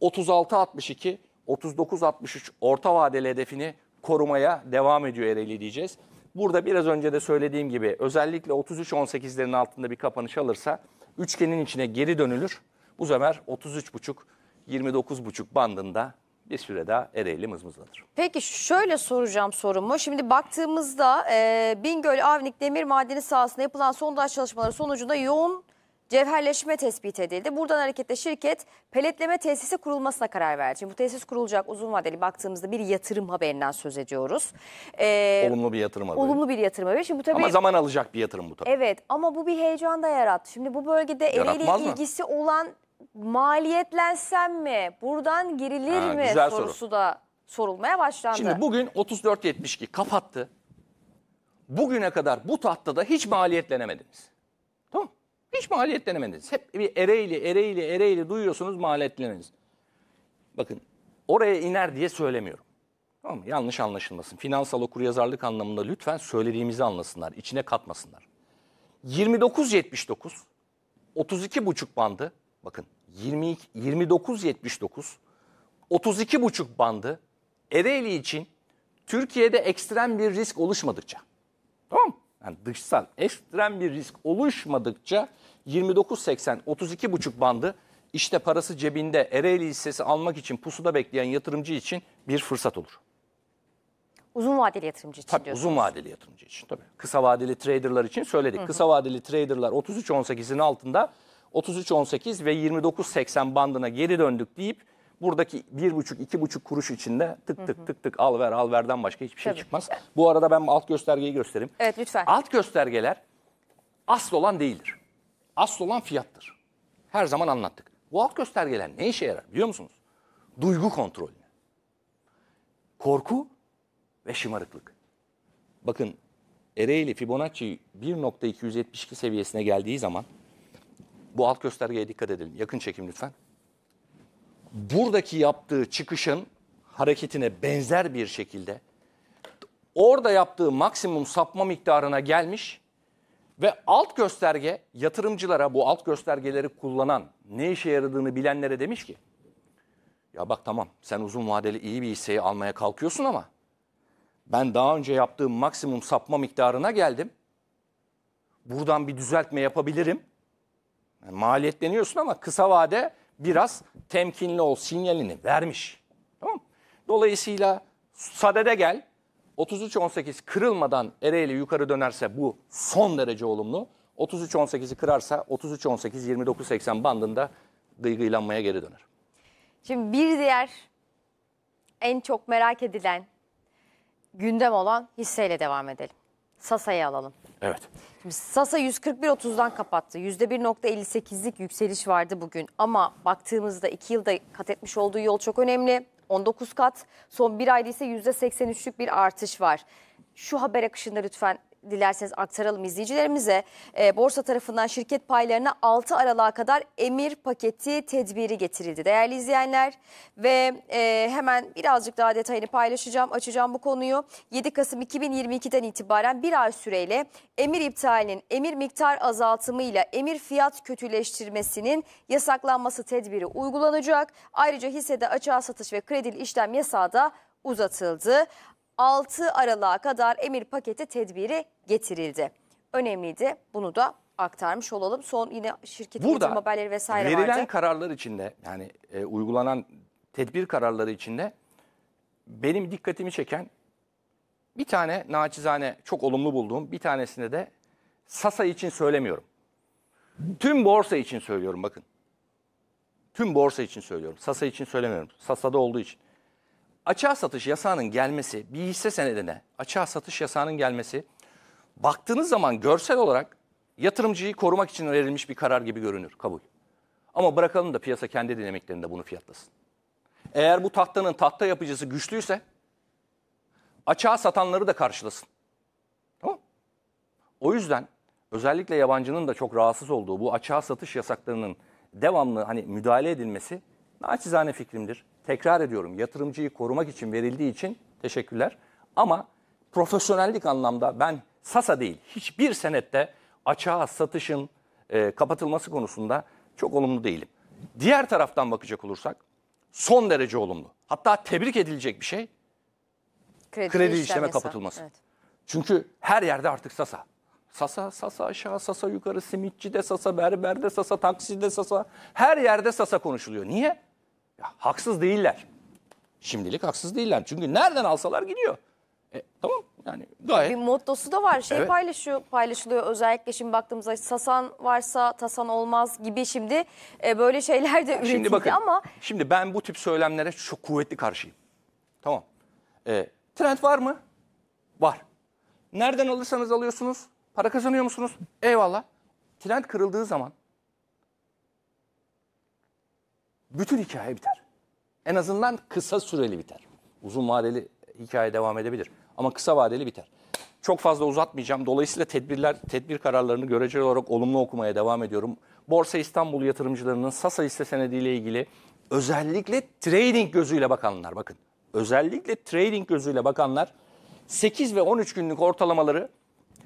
36.62, 39.63 orta vadeli hedefini korumaya devam ediyor Ereğli diyeceğiz. Burada biraz önce de söylediğim gibi özellikle 33-18'lerin altında bir kapanış alırsa üçgenin içine geri dönülür. Bu sefer 33,5-29,5 bandında bir süre daha Ereğli mızmızlanır. Peki şöyle soracağım sorumu. Şimdi baktığımızda e, Bingöl Avnik Demir Madeni sahasında yapılan sondaj çalışmaları sonucunda yoğun cevherleşme tespit edildi. Buradan hareketle şirket peletleme tesisi kurulmasına karar verdi. Şimdi bu tesis kurulacak uzun vadeli baktığımızda bir yatırım haberinden söz ediyoruz. E, Olumlu bir yatırım haberi. olumlu bir yatırım haberi. Şimdi bu tabii Ama zaman alacak bir yatırım bu tabii. Evet ama bu bir heyecan da yarattı. Şimdi bu bölgede Ereğli Yaratmaz mı? ilgisi olan maliyetlensem mi? Buradan girilir Ha, mi? güzel soru. Sorusu da sorulmaya başlandı. Şimdi bugün 34.72 kapattı. Bugüne kadar bu tahtada hiç maliyetlenemediniz. Hiç maliyetlenemediniz. Hep bir Ereğli, Ereğli, Ereğli duyuyorsunuz maliyetleniniz. Bakın oraya iner diye söylemiyorum. Tamam mı? Yanlış anlaşılmasın. Finansal okuryazarlık anlamında lütfen söylediğimizi anlasınlar. içine katmasınlar. 29.79 32,5 bandı bakın 22 29.79 32,5 bandı Ereğli için Türkiye'de ekstrem bir risk oluşmadıkça tamam mı? Yani dışsal ekstrem bir risk oluşmadıkça 29.80 32,5 bandı işte parası cebinde Ereğli hissesi almak için pusuda bekleyen yatırımcı için bir fırsat olur. Uzun vadeli yatırımcı için Tabii diyorsunuz. uzun vadeli yatırımcı için tabii. Kısa vadeli traderlar için söyledik. Kısa vadeli traderlar 33.18'in altında 33.18 ve 29.80 bandına geri döndük deyip buradaki 1,5-2,5 kuruş içinde tık tık tık tık al ver al verden başka hiçbir şey Tabii. çıkmaz. Bu arada ben alt göstergeyi göstereyim. Evet, lütfen. Alt göstergeler asıl olan değildir. Asıl olan fiyattır. Her zaman anlattık. Bu alt göstergeler ne işe yarar biliyor musunuz? Duygu kontrolüne. Korku ve şımarıklık. Bakın Ereğli Fibonacci 1.272 seviyesine geldiği zaman bu alt göstergeye dikkat edelim. Yakın çekim lütfen. Buradaki yaptığı çıkışın hareketine benzer bir şekilde orada yaptığı maksimum sapma miktarına gelmiş ve alt gösterge yatırımcılara bu alt göstergeleri kullanan ne işe yaradığını bilenlere demiş ki ya bak tamam sen uzun vadeli iyi bir hisseyi almaya kalkıyorsun ama ben daha önce yaptığım maksimum sapma miktarına geldim. Buradan bir düzeltme yapabilirim. Yani maliyetleniyorsun ama kısa vade biraz temkinli ol sinyalini vermiş. Tamam? Dolayısıyla sadede gel. 33.18 kırılmadan Ereğli yukarı dönerse bu son derece olumlu. 33.18'i kırarsa 33.18-29.80 bandında gıygıylanmaya geri döner. Şimdi bir diğer en çok merak edilen gündem olan hisseyle devam edelim. Sasa'yı alalım. Evet. Şimdi Sasa 141.30'dan kapattı. %1.58'lik yükseliş vardı bugün. Ama baktığımızda 2 yılda kat etmiş olduğu yol çok önemli. 19 kat. Son bir ayda ise %83'lük bir artış var. Şu haber akışında lütfen dilerseniz aktaralım izleyicilerimize. Ee, borsa tarafından şirket paylarına 6 Aralık'a kadar emir paketi tedbiri getirildi değerli izleyenler. Ve e, hemen birazcık daha detayını paylaşacağım, açacağım bu konuyu. 7 Kasım 2022'den itibaren bir ay süreyle emir iptalinin, emir miktar azaltımıyla emir fiyat kötüleştirmesinin yasaklanması tedbiri uygulanacak. Ayrıca hissede açığa satış ve kredili işlem yasağı da uzatıldı. 6 Aralık'a kadar emir paketi tedbiri getirildi. Önemliydi. Bunu da aktarmış olalım. Son yine şirketin yatırım haberleri vesaire verilen vardı. kararlar içinde yani e, uygulanan tedbir kararları içinde benim dikkatimi çeken bir tane naçizane çok olumlu bulduğum bir tanesini de Sasa için söylemiyorum. Tüm borsa için söylüyorum bakın. Tüm borsa için söylüyorum. Sasa için söylemiyorum. Sasa'da olduğu için. Açığa satış yasağının gelmesi, bir hisse senedine açığa satış yasağının gelmesi baktığınız zaman görsel olarak yatırımcıyı korumak için verilmiş bir karar gibi görünür, kabul. Ama bırakalım da piyasa kendi dinamiklerinde bunu fiyatlasın. Eğer bu tahtanın tahta yapıcısı güçlüyse açığa satanları da karşılasın. Tamam O yüzden özellikle yabancının da çok rahatsız olduğu bu açığa satış yasaklarının devamlı hani müdahale edilmesi naçizane fikrimdir. Tekrar ediyorum yatırımcıyı korumak için verildiği için teşekkürler. Ama profesyonellik anlamda ben Sasa değil hiçbir senette açığa satışın e, kapatılması konusunda çok olumlu değilim. Diğer taraftan bakacak olursak son derece olumlu. Hatta tebrik edilecek bir şey Kredi, kredi işlem işleme yasağı. kapatılması. Evet. Çünkü her yerde artık Sasa. Sasa, Sasa aşağı, Sasa yukarı, simitçi de Sasa, berber de Sasa, taksi de Sasa. Her yerde Sasa konuşuluyor. Niye? Haksız değiller. Şimdilik haksız değiller. Çünkü nereden alsalar gidiyor. E, tamam yani gayet. Bir mottosu da var. Şey Evet. paylaşıyor, paylaşılıyor. Özellikle şimdi baktığımızda sasan varsa tasan olmaz gibi şimdi e, böyle şeyler de üretildi Şimdi bakın, ama şimdi ben bu tip söylemlere çok kuvvetli karşıyım. Tamam. E, trend var mı? Var. Nereden alırsanız alıyorsunuz. Para kazanıyor musunuz? Eyvallah. Trend kırıldığı zaman bütün hikaye biter. En azından kısa süreli biter. Uzun vadeli hikaye devam edebilir. Ama kısa vadeli biter. Çok fazla uzatmayacağım. Dolayısıyla tedbirler, tedbir kararlarını göreceli olarak olumlu okumaya devam ediyorum. Borsa İstanbul yatırımcılarının Sasa hisse senediyle ilgili özellikle trading gözüyle bakanlar bakın. özellikle trading gözüyle bakanlar 8 ve 13 günlük ortalamaları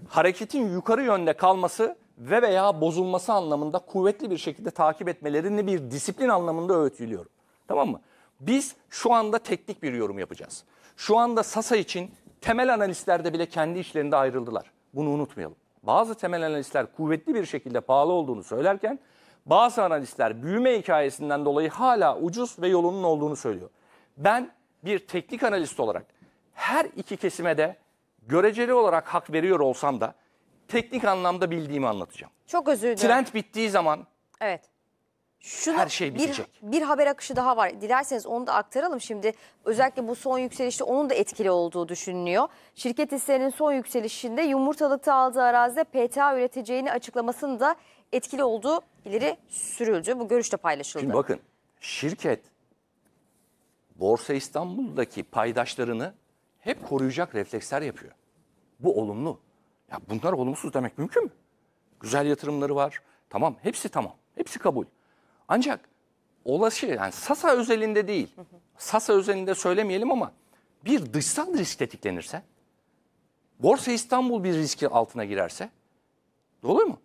hareketin yukarı yönde kalması ve veya bozulması anlamında kuvvetli bir şekilde takip etmelerini bir disiplin anlamında öğütülüyorum. Tamam mı? Biz şu anda teknik bir yorum yapacağız. Şu anda Sasa için temel analistler de bile kendi işlerinde ayrıldılar. Bunu unutmayalım. Bazı temel analistler kuvvetli bir şekilde pahalı olduğunu söylerken bazı analistler büyüme hikayesinden dolayı hala ucuz ve yolunun olduğunu söylüyor. Ben bir teknik analist olarak her iki kesime de göreceli olarak hak veriyor olsam da teknik anlamda bildiğimi anlatacağım. Çok özür dilerim. Trend bittiği zaman Evet. Şunu, Her şey bir, bitecek. bir haber akışı daha var. Dilerseniz onu da aktaralım. Şimdi özellikle bu son yükselişte onun da etkili olduğu düşünülüyor. Şirket hisselerinin son yükselişinde yumurtalıkta aldığı arazide PTA üreteceğini açıklamasının da etkili olduğu ileri sürüldü. Bu görüş de paylaşıldı. Şimdi bakın şirket Borsa İstanbul'daki paydaşlarını hep koruyacak refleksler yapıyor. Bu olumlu. Ya bunlar olumsuz demek mümkün mü? Güzel yatırımları var. Tamam hepsi tamam. Hepsi kabul. Ancak olası yani Sasa özelinde değil. Sasa özelinde söylemeyelim ama bir dışsal risk tetiklenirse Borsa İstanbul bir riski altına girerse Doğru mu?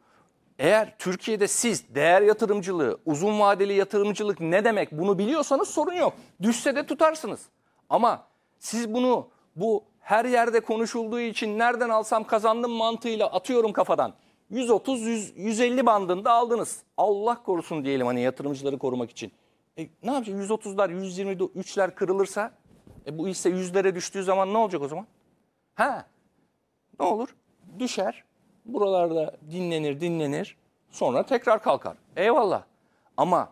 Eğer Türkiye'de siz değer yatırımcılığı, uzun vadeli yatırımcılık ne demek bunu biliyorsanız sorun yok. Düşse de tutarsınız. Ama siz bunu bu her yerde konuşulduğu için nereden alsam kazandım mantığıyla atıyorum kafadan. 130 100, 150 bandında aldınız. Allah korusun diyelim hani yatırımcıları korumak için. E, ne yapacak 130'lar 123'ler kırılırsa e, bu hisse yüzlere düştüğü zaman ne olacak o zaman? Ha ne olur? Düşer. Buralarda dinlenir, dinlenir. Sonra tekrar kalkar. Eyvallah. Ama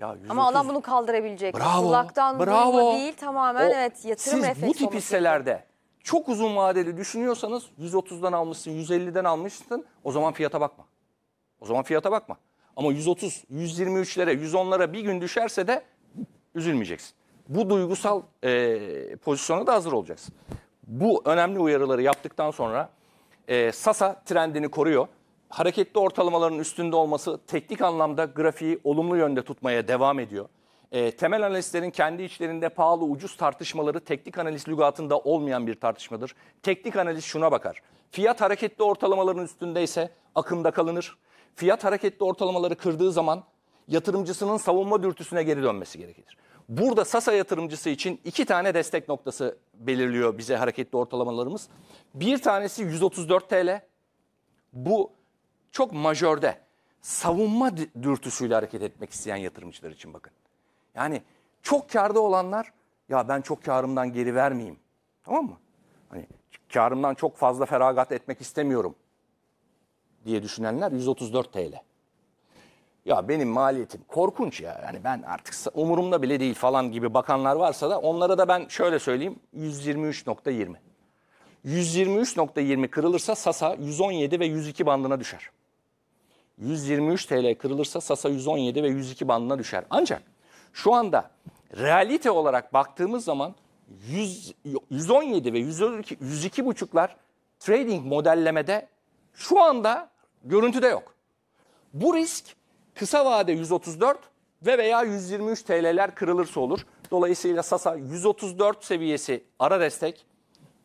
ya 130, Ama Allah bunu kaldırabilecek. Bravo. Kulaktan bravo. değil tamamen O- evet yatırım Siz refleksi bu tip hisselerde çok uzun vadeli düşünüyorsanız 130'dan almışsın, 150'den almışsın o zaman fiyata bakma. O zaman fiyata bakma. Ama 130, 123'lere, 110'lara bir gün düşerse de üzülmeyeceksin. Bu duygusal e, pozisyona da hazır olacaksın. Bu önemli uyarıları yaptıktan sonra e, Sasa trendini koruyor. Hareketli ortalamaların üstünde olması teknik anlamda grafiği olumlu yönde tutmaya devam ediyor. E, temel analistlerin kendi içlerinde pahalı ucuz tartışmaları teknik analiz lügatında olmayan bir tartışmadır. Teknik analiz şuna bakar. Fiyat hareketli ortalamaların üstündeyse akımda kalınır. Fiyat hareketli ortalamaları kırdığı zaman yatırımcısının savunma dürtüsüne geri dönmesi gerekir. Burada Sasa yatırımcısı için iki tane destek noktası belirliyor bize hareketli ortalamalarımız. Bir tanesi 134 TL. Bu çok majörde savunma dürtüsüyle hareket etmek isteyen yatırımcılar için bakın. Yani çok karda olanlar ya ben çok karımdan geri vermeyeyim. Tamam mı? Hani karımdan çok fazla feragat etmek istemiyorum diye düşünenler 134 TL. Ya benim maliyetim korkunç ya. Yani ben artık umurumda bile değil falan gibi bakanlar varsa da onlara da ben şöyle söyleyeyim 123.20. 123.20 kırılırsa Sasa 117 ve 102 bandına düşer. 123 TL kırılırsa Sasa 117 ve 102 bandına düşer. Ancak şu anda realite olarak baktığımız zaman 100, 117 ve 112, 102 buçuklar trading modellemede şu anda görüntüde yok. Bu risk kısa vade 134 ve veya 123 TL'ler kırılırsa olur. Dolayısıyla Sasa 134 seviyesi ara destek,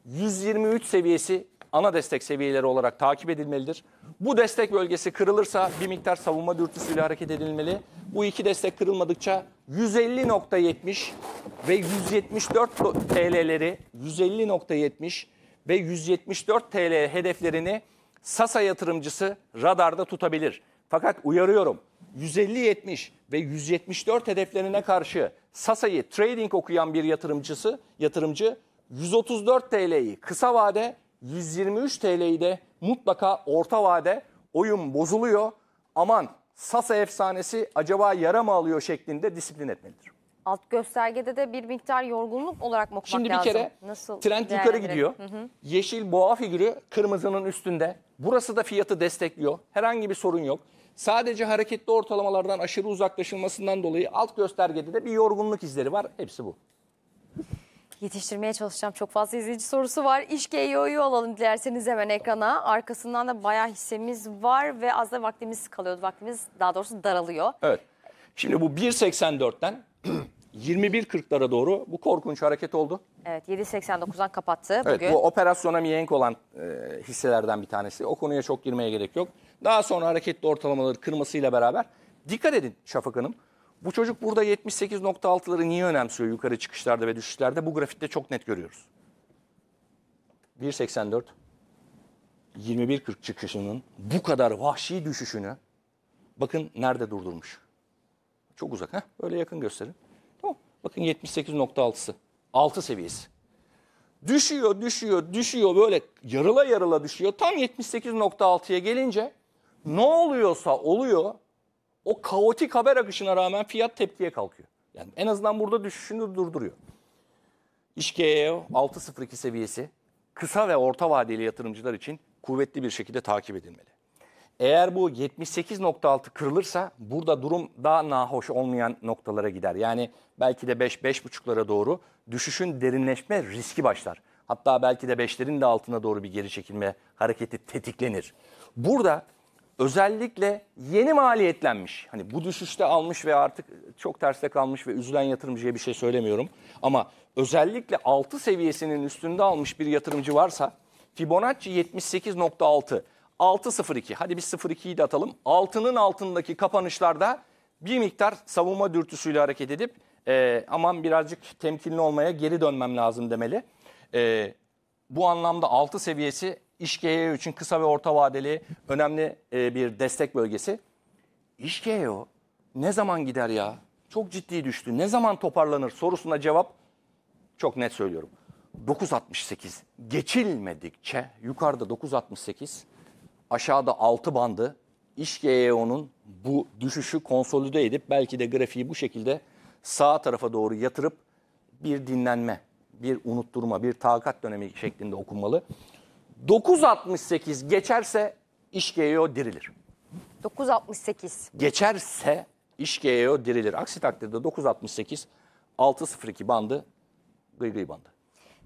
123 seviyesi ana destek seviyeleri olarak takip edilmelidir. Bu destek bölgesi kırılırsa bir miktar savunma dürtüsüyle hareket edilmeli. Bu iki destek kırılmadıkça 150.70 ve 174 TL'leri 150.70 ve 174 TL hedeflerini Sasa yatırımcısı radarda tutabilir. Fakat uyarıyorum 150-70 ve 174 hedeflerine karşı Sasa'yı trading okuyan bir yatırımcısı, yatırımcı 134 TL'yi kısa vade, 123 TL'yi de mutlaka orta vade oyun bozuluyor. Aman Sasa efsanesi acaba yara mı alıyor şeklinde disiplin etmelidir. Alt göstergede de bir miktar yorgunluk olarak mı okumak Şimdi bir lazım? kere Nasıl trend yukarı gidiyor. Yeşil boğa figürü kırmızının üstünde. Burası da fiyatı destekliyor. Herhangi bir sorun yok. Sadece hareketli ortalamalardan aşırı uzaklaşılmasından dolayı alt göstergede de bir yorgunluk izleri var. Hepsi bu. Yetiştirmeye çalışacağım. Çok fazla izleyici sorusu var. İş GEO'yu alalım dilerseniz hemen ekrana. Arkasından da bayağı hissemiz var ve az da vaktimiz kalıyor. Vaktimiz daha doğrusu daralıyor. Evet. Şimdi bu 1.84'ten 21.40'lara doğru bu korkunç hareket oldu. Evet 7.89'dan kapattı Evet, bugün. bu operasyona miyenk olan e, hisselerden bir tanesi. O konuya çok girmeye gerek yok. Daha sonra hareketli ortalamaları kırmasıyla beraber dikkat edin Şafak Hanım. Bu çocuk burada 78.6'ları niye önemsiyor yukarı çıkışlarda ve düşüşlerde? Bu grafikte çok net görüyoruz. 1.84 21.40 çıkışının bu kadar vahşi düşüşünü bakın nerede durdurmuş. Çok uzak. Heh, böyle yakın gösterin. Tamam. Bakın 78.6'sı. 6 seviyesi. Düşüyor, düşüyor, düşüyor böyle yarıla yarıla düşüyor. Tam 78.6'ya gelince ne oluyorsa oluyor. O kaotik haber akışına rağmen fiyat tepkiye kalkıyor. Yani en azından burada düşüşünü durduruyor. İşkeo 6.02 seviyesi kısa ve orta vadeli yatırımcılar için kuvvetli bir şekilde takip edilmeli. Eğer bu 78.6 kırılırsa burada durum daha nahoş olmayan noktalara gider. Yani belki de 5-5.5'lara doğru düşüşün derinleşme riski başlar. Hatta belki de 5'lerin de altına doğru bir geri çekilme hareketi tetiklenir. Burada özellikle yeni maliyetlenmiş. Hani bu düşüşte almış ve artık çok terste kalmış ve üzülen yatırımcıya bir şey söylemiyorum. Ama özellikle 6 seviyesinin üstünde almış bir yatırımcı varsa Fibonacci 78.6 6.02 hadi biz 0.2'yi de atalım. Altının altındaki kapanışlarda bir miktar savunma dürtüsüyle hareket edip e, aman birazcık temkinli olmaya geri dönmem lazım demeli. E, bu anlamda 6 seviyesi İşgeo için kısa ve orta vadeli önemli e, bir destek bölgesi. İşgeo ne zaman gider ya? Çok ciddi düştü. Ne zaman toparlanır sorusuna cevap çok net söylüyorum. 9.68 geçilmedikçe yukarıda 9.68 aşağıda 6 bandı İşgeo'nun bu düşüşü konsolide edip belki de grafiği bu şekilde sağ tarafa doğru yatırıp bir dinlenme, bir unutturma, bir takat dönemi şeklinde okunmalı. 9.68 geçerse İşgeo dirilir. 9.68. Geçerse İşgeo dirilir. Aksi takdirde 9.68 6.02 bandı gıy gıy bandı.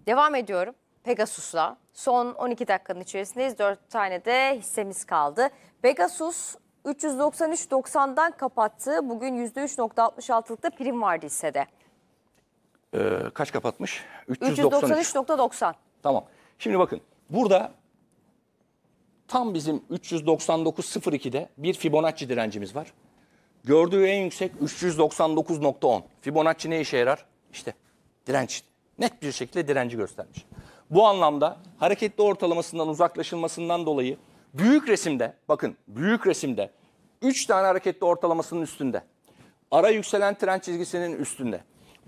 Devam ediyorum Pegasus'la. Son 12 dakikanın içerisindeyiz. 4 tane de hissemiz kaldı. Pegasus 393.90'dan kapattı. Bugün %3.66'lıkta prim vardı hissede. Ee, kaç kapatmış? 393. 393.90. Tamam. Şimdi bakın burada tam bizim 399.02'de bir Fibonacci direncimiz var. Gördüğü en yüksek 399.10. Fibonacci ne işe yarar? İşte direnç. Net bir şekilde direnci göstermiş. Bu anlamda hareketli ortalamasından uzaklaşılmasından dolayı büyük resimde bakın büyük resimde 3 tane hareketli ortalamasının üstünde. Ara yükselen trend çizgisinin üstünde.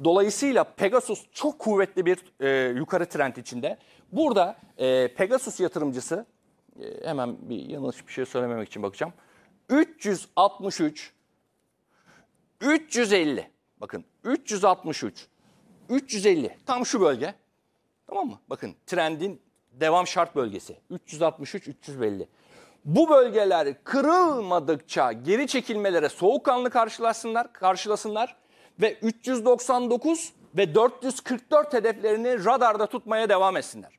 Dolayısıyla Pegasus çok kuvvetli bir e, yukarı trend içinde. Burada e, Pegasus yatırımcısı e, hemen bir yanlış bir şey söylememek için bakacağım. 363 350 bakın 363 350 tam şu bölge tamam mı? Bakın trendin devam şart bölgesi 363 350. Bu bölgeler kırılmadıkça geri çekilmelere soğukkanlı karşılasınlar, karşılasınlar ve 399 ve 444 hedeflerini radarda tutmaya devam etsinler.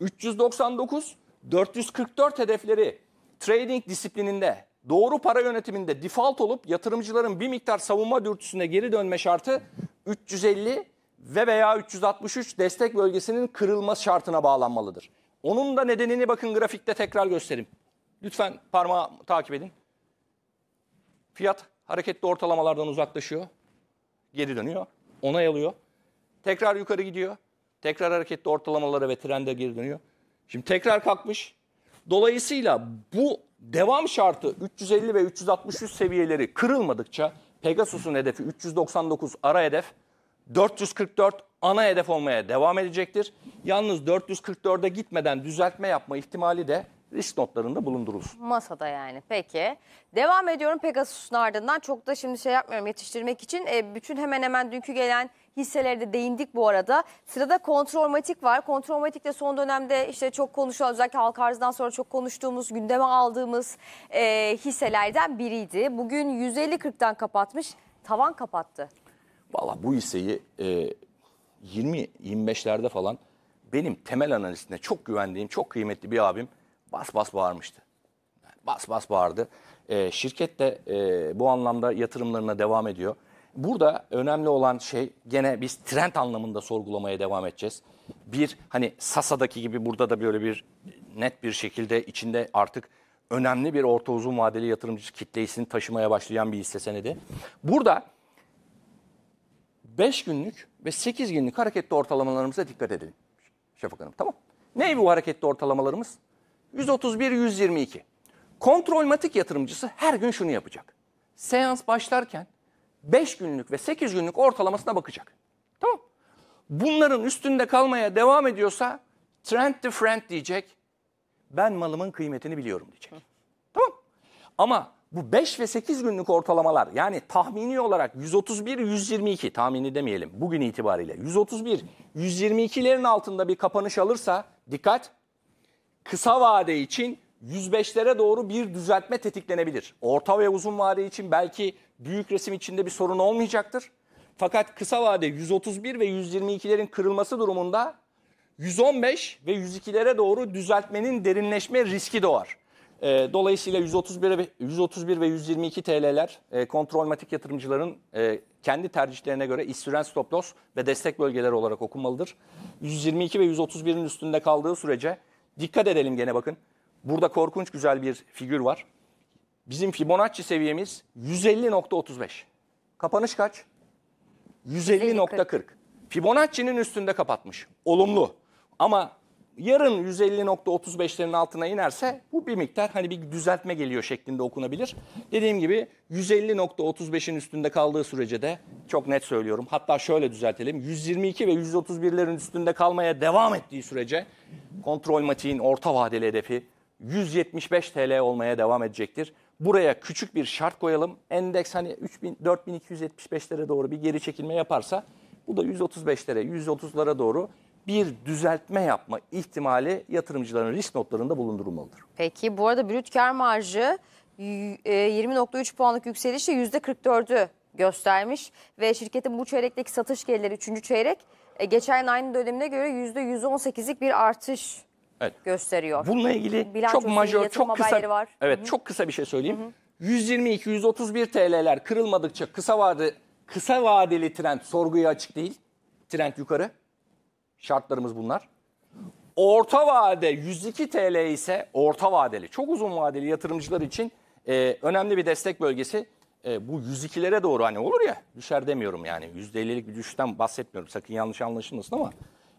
399, 444 hedefleri trading disiplininde, doğru para yönetiminde default olup yatırımcıların bir miktar savunma dürtüsüne geri dönme şartı 350 ve veya 363 destek bölgesinin kırılma şartına bağlanmalıdır. Onun da nedenini bakın grafikte tekrar göstereyim. Lütfen parmağı takip edin. Fiyat hareketli ortalamalardan uzaklaşıyor. Geri dönüyor. Onay alıyor. Tekrar yukarı gidiyor. Tekrar hareketli ortalamalara ve trende geri dönüyor. Şimdi tekrar kalkmış. Dolayısıyla bu devam şartı 350 ve 363 seviyeleri kırılmadıkça Pegasus'un hedefi 399 ara hedef 444 ana hedef olmaya devam edecektir. Yalnız 444'e gitmeden düzeltme yapma ihtimali de risk notlarında bulundurulsun. Masada yani. Peki. Devam ediyorum Pegasus'un ardından. Çok da şimdi şey yapmıyorum yetiştirmek için. E, bütün hemen hemen dünkü gelen hisselere de değindik bu arada. Sırada Kontrolmatik var. Kontrolmatik de son dönemde işte çok konuşulan özellikle halka arzdan sonra çok konuştuğumuz, gündeme aldığımız e, hisselerden biriydi. Bugün 150.40'dan kapatmış. Tavan kapattı. Valla bu hisseyi e, 20-25'lerde falan benim temel analistine çok güvendiğim, çok kıymetli bir abim bas bas bağırmıştı. Yani bas bas bağırdı. E, şirket de e, bu anlamda yatırımlarına devam ediyor. Burada önemli olan şey gene biz trend anlamında sorgulamaya devam edeceğiz. Bir hani Sasa'daki gibi burada da böyle bir net bir şekilde içinde artık önemli bir orta uzun vadeli yatırımcı kitlesini taşımaya başlayan bir hisse senedi. Burada 5 günlük ve 8 günlük hareketli ortalamalarımıza dikkat edelim. Şafak Hanım tamam. Ne bu hareketli ortalamalarımız? 131-122. Kontrolmatik yatırımcısı her gün şunu yapacak. Seans başlarken 5 günlük ve 8 günlük ortalamasına bakacak. Tamam. Bunların üstünde kalmaya devam ediyorsa trend the friend diyecek. Ben malımın kıymetini biliyorum diyecek. Tamam. Ama bu 5 ve 8 günlük ortalamalar yani tahmini olarak 131-122 tahmini demeyelim bugün itibariyle 131-122'lerin altında bir kapanış alırsa dikkat kısa vade için 105'lere doğru bir düzeltme tetiklenebilir. Orta ve uzun vade için belki büyük resim içinde bir sorun olmayacaktır. Fakat kısa vade 131 ve 122'lerin kırılması durumunda 115 ve 102'lere doğru düzeltmenin derinleşme riski doğar. Ee, dolayısıyla 131 ve 131 ve 122 TL'ler e, kontrolmatik yatırımcıların e, kendi tercihlerine göre istüren stop loss ve destek bölgeleri olarak okunmalıdır. 122 ve 131'in üstünde kaldığı sürece dikkat edelim gene bakın. Burada korkunç güzel bir figür var. Bizim Fibonacci seviyemiz 150.35. Kapanış kaç? 150.40. Fibonacci'nin üstünde kapatmış. Olumlu. Ama yarın 150.35'lerin altına inerse bu bir miktar hani bir düzeltme geliyor şeklinde okunabilir. Dediğim gibi 150.35'in üstünde kaldığı sürece de çok net söylüyorum. Hatta şöyle düzeltelim. 122 ve 131'lerin üstünde kalmaya devam ettiği sürece kontrol matiğin orta vadeli hedefi 175 TL olmaya devam edecektir. Buraya küçük bir şart koyalım. Endeks hani 3000 4275'lere doğru bir geri çekilme yaparsa bu da 135'lere, 130'lara doğru bir düzeltme yapma ihtimali yatırımcıların risk notlarında bulundurulmalıdır. Peki bu arada brüt kar marjı y- e, 20.3 puanlık yükselişle %44'ü göstermiş ve şirketin bu çeyrekteki satış gelirleri 3. çeyrek e, geçen aynı dönemine göre %118'lik bir artış Evet. gösteriyor. Bununla ilgili Bilançosu, çok majör, çok kısa var. Evet, çok kısa bir şey söyleyeyim. 122 131 TL'ler kırılmadıkça kısa vade kısa vadeli trend sorguya açık değil. Trend yukarı. Şartlarımız bunlar. Orta vade 102 TL ise orta vadeli, çok uzun vadeli yatırımcılar için e, önemli bir destek bölgesi. E, bu 102'lere doğru hani olur ya düşer demiyorum yani %50'lik bir düşüşten bahsetmiyorum. Sakın yanlış anlaşılmasın ama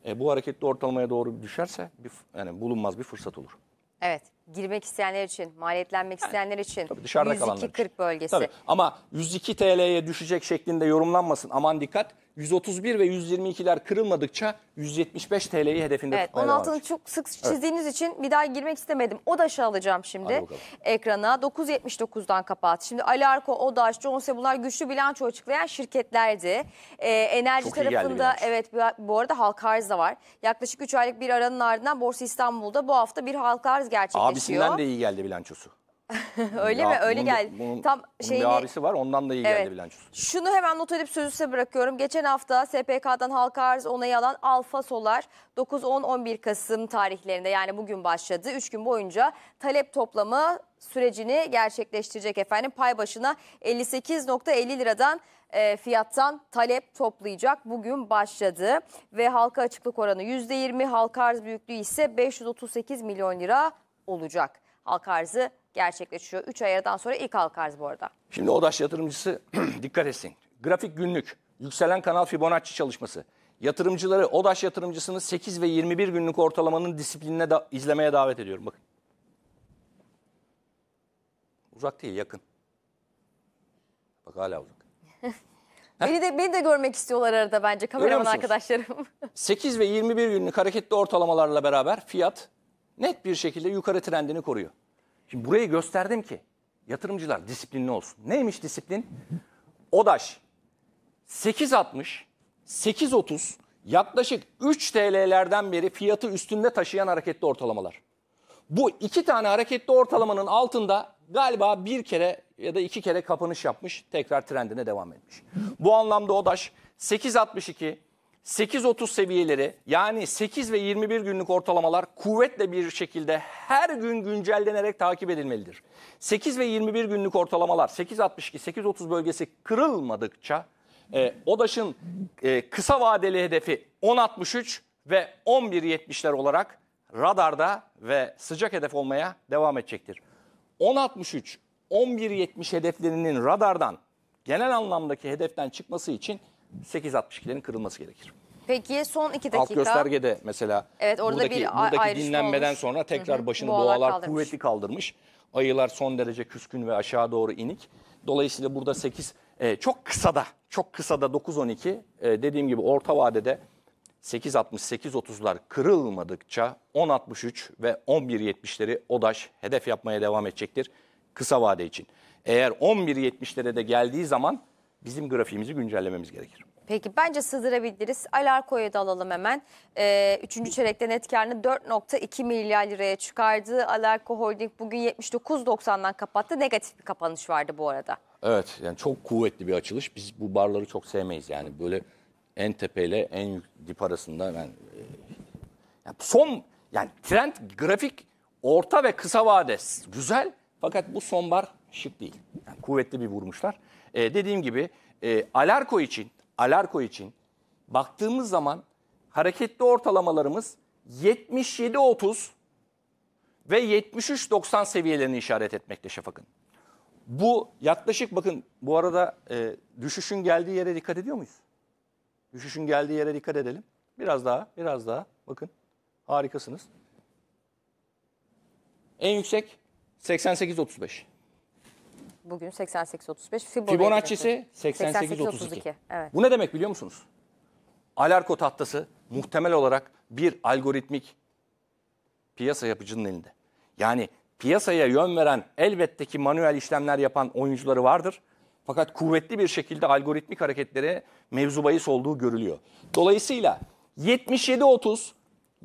e, bu hareketli ortalamaya doğru düşerse bir, yani bulunmaz bir fırsat olur. Evet. Girmek isteyenler için, maliyetlenmek isteyenler için Tabii dışarıda kalanlar için. 102-40 bölgesi. Tabii. Ama 102 TL'ye düşecek şeklinde yorumlanmasın. Aman dikkat. 131 ve 122'ler kırılmadıkça 175 TL'yi hedefinde Evet, tutmaya onun devam altını edecek. çok sık çizdiğiniz için bir daha girmek istemedim. ODAŞ'ı alacağım şimdi bakalım. ekrana. 9.79'dan kapat. Şimdi Alarko, ODAŞ, Conse bunlar güçlü bilanço açıklayan şirketlerdi. Ee, enerji Çok iyi geldi tarafında bilanço. evet bu- bu arada halka arz da var. Yaklaşık 3 aylık bir aranın ardından Borsa İstanbul'da bu hafta bir halka arz gerçekleşiyor. Abisinden de iyi geldi bilançosu. Öyle Ya mi? Öyle bunun- geldi. Bunun, Tam bunun şeyini bir abisi var ondan da iyi Evet. geldi bilançosu. Şunu hemen not edip sözü size bırakıyorum. Geçen hafta SPK'dan halka arz onayı alan Alfa Solar 9-10-11 Kasım tarihlerinde yani bugün başladı. 3 gün boyunca talep toplama sürecini gerçekleştirecek efendim. Pay başına 58.50 liradan e, fiyattan talep toplayacak. Bugün başladı ve halka açıklık oranı %20, halka arz büyüklüğü ise 538 milyon lira olacak. Halka arzı gerçekleşiyor. 3 ay aradan sonra ilk halka arz bu arada. Şimdi ODAŞ yatırımcısı dikkat etsin. Grafik günlük, yükselen kanal Fibonacci çalışması. Yatırımcıları, ODAŞ yatırımcısını 8 ve 21 günlük ortalamanın disiplinine da, izlemeye davet ediyorum. Bakın. Uzak değil, yakın. Bak hala uzak. Beni de beni de görmek istiyorlar arada bence kameraman arkadaşlarım. 8 ve 21 günlük hareketli ortalamalarla beraber fiyat net bir şekilde yukarı trendini koruyor. Şimdi burayı gösterdim ki yatırımcılar disiplinli olsun. Neymiş disiplin? ODAŞ 8.60, 8.30 yaklaşık 3 TL'lerden beri fiyatı üstünde taşıyan hareketli ortalamalar. Bu iki tane hareketli ortalamanın altında galiba bir kere ya da iki kere kapanış yapmış, tekrar trendine devam etmiş. Bu anlamda ODAŞ 8.62, 8.30 seviyeleri yani 8 ve 21 günlük ortalamalar kuvvetle bir şekilde her gün güncellenerek takip edilmelidir. 8 ve 21 günlük ortalamalar 8.62, 8.30 bölgesi kırılmadıkça E, ODAŞ'ın e, kısa vadeli hedefi 10.63 ve 11.70'ler olarak radarda ve sıcak hedef olmaya devam edecektir. 10.63, 11.70 hedeflerinin radardan genel anlamdaki hedeften çıkması için 8.62'lerin kırılması gerekir. Peki son iki dakika. Alt göstergede mesela Evet, orada buradaki, bir buradaki dinlenmeden olmuş. sonra tekrar Hı hı. başını Boğalar boğalar, kaldırmış. kuvvetli kaldırmış. Ayılar son derece küskün ve aşağı doğru inik. Dolayısıyla burada 8 e, çok kısada çok kısada 9-12 e, dediğim gibi orta vadede 8.60-8.30'lar kırılmadıkça 10.63 ve 11.70'leri ODAŞ hedef yapmaya devam edecektir kısa vade için. Eğer 11.70'lere de geldiği zaman bizim grafiğimizi güncellememiz gerekir. Peki bence sığdırabiliriz. Alarko'yu da alalım hemen. Ee, üçüncü çeyrekte net karını 4.2 milyar liraya çıkardı. Alarko Holding bugün 79.90'dan kapattı. Negatif bir kapanış vardı bu arada. Evet yani çok kuvvetli bir açılış. Biz bu barları çok sevmeyiz yani böyle en tepeyle en yük- dip arasında ben e, yani son yani trend grafik orta ve kısa vade güzel fakat bu son bar şık değil. Yani kuvvetli bir vurmuşlar. E, dediğim gibi e, Alarko için Alarko için baktığımız zaman hareketli ortalamalarımız 77.30 ve 73.90 seviyelerini işaret etmekte Şafak'ın. Bu yaklaşık bakın bu arada e, düşüşün geldiği yere dikkat ediyor muyuz? Düşüşün geldiği yere dikkat edelim. Biraz daha, biraz daha. Bakın harikasınız. En yüksek 88.35. Bugün 88.35. Fibonacci Fibonacci'si 88.32. 88.32, Evet. Bu ne demek biliyor musunuz? Alarko tahtası muhtemel olarak bir algoritmik piyasa yapıcının elinde. Yani piyasaya yön veren elbette ki manuel işlemler yapan oyuncuları vardır. Fakat kuvvetli bir şekilde algoritmik hareketlere mevzu bahis olduğu görülüyor. Dolayısıyla 77.30,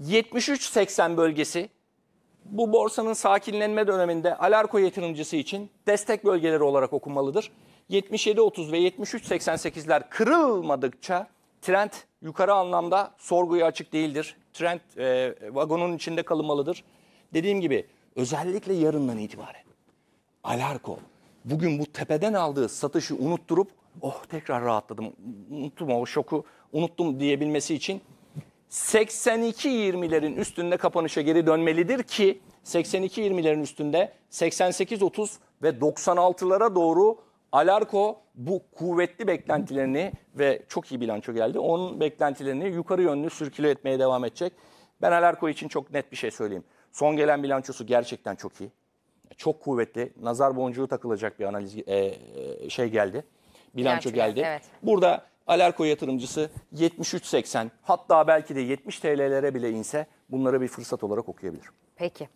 73.80 bölgesi bu borsanın sakinlenme döneminde Alarko yatırımcısı için destek bölgeleri olarak okunmalıdır. 77.30 ve 73.88'ler kırılmadıkça trend yukarı anlamda sorguya açık değildir. Trend e, vagonun içinde kalınmalıdır. Dediğim gibi özellikle yarından itibaren Alarko bugün bu tepeden aldığı satışı unutturup oh tekrar rahatladım unuttum o şoku unuttum diyebilmesi için 82.20'lerin üstünde kapanışa geri dönmelidir ki 82.20'lerin üstünde 88.30 ve 96'lara doğru Alarko bu kuvvetli beklentilerini ve çok iyi bilanço geldi. Onun beklentilerini yukarı yönlü sürküle etmeye devam edecek. Ben Alarko için çok net bir şey söyleyeyim. Son gelen bilançosu gerçekten çok iyi. Çok kuvvetli. Nazar boncuğu takılacak bir analiz e, e, şey geldi. Bilanço Bilanço geldi, geldi. evet. Burada Alarko yatırımcısı 73.80 hatta belki de 70 TL'lere bile inse bunları bir fırsat olarak okuyabilir. Peki.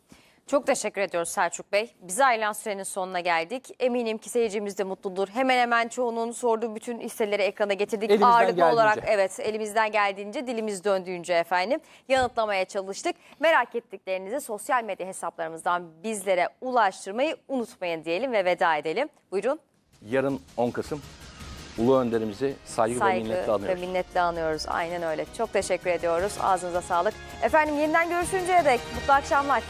Çok teşekkür ediyoruz Selçuk Bey. Bize ayrılan sürenin sonuna geldik. Eminim ki seyircimiz de mutludur. Hemen hemen çoğunun sorduğu bütün hisseleri ekrana getirdik. Elimizden Ağırlıklı geldiğince. olarak evet elimizden geldiğince dilimiz döndüğünce efendim yanıtlamaya çalıştık. Merak ettiklerinizi sosyal medya hesaplarımızdan bizlere ulaştırmayı unutmayın diyelim ve veda edelim. Buyurun. Yarın 10 Kasım Ulu Önderimizi saygı, ve Saygı minnetle ve anıyoruz. minnetle anıyoruz. Aynen öyle. Çok teşekkür ediyoruz. Ağzınıza sağlık. Efendim yeniden görüşünceye dek mutlu akşamlar.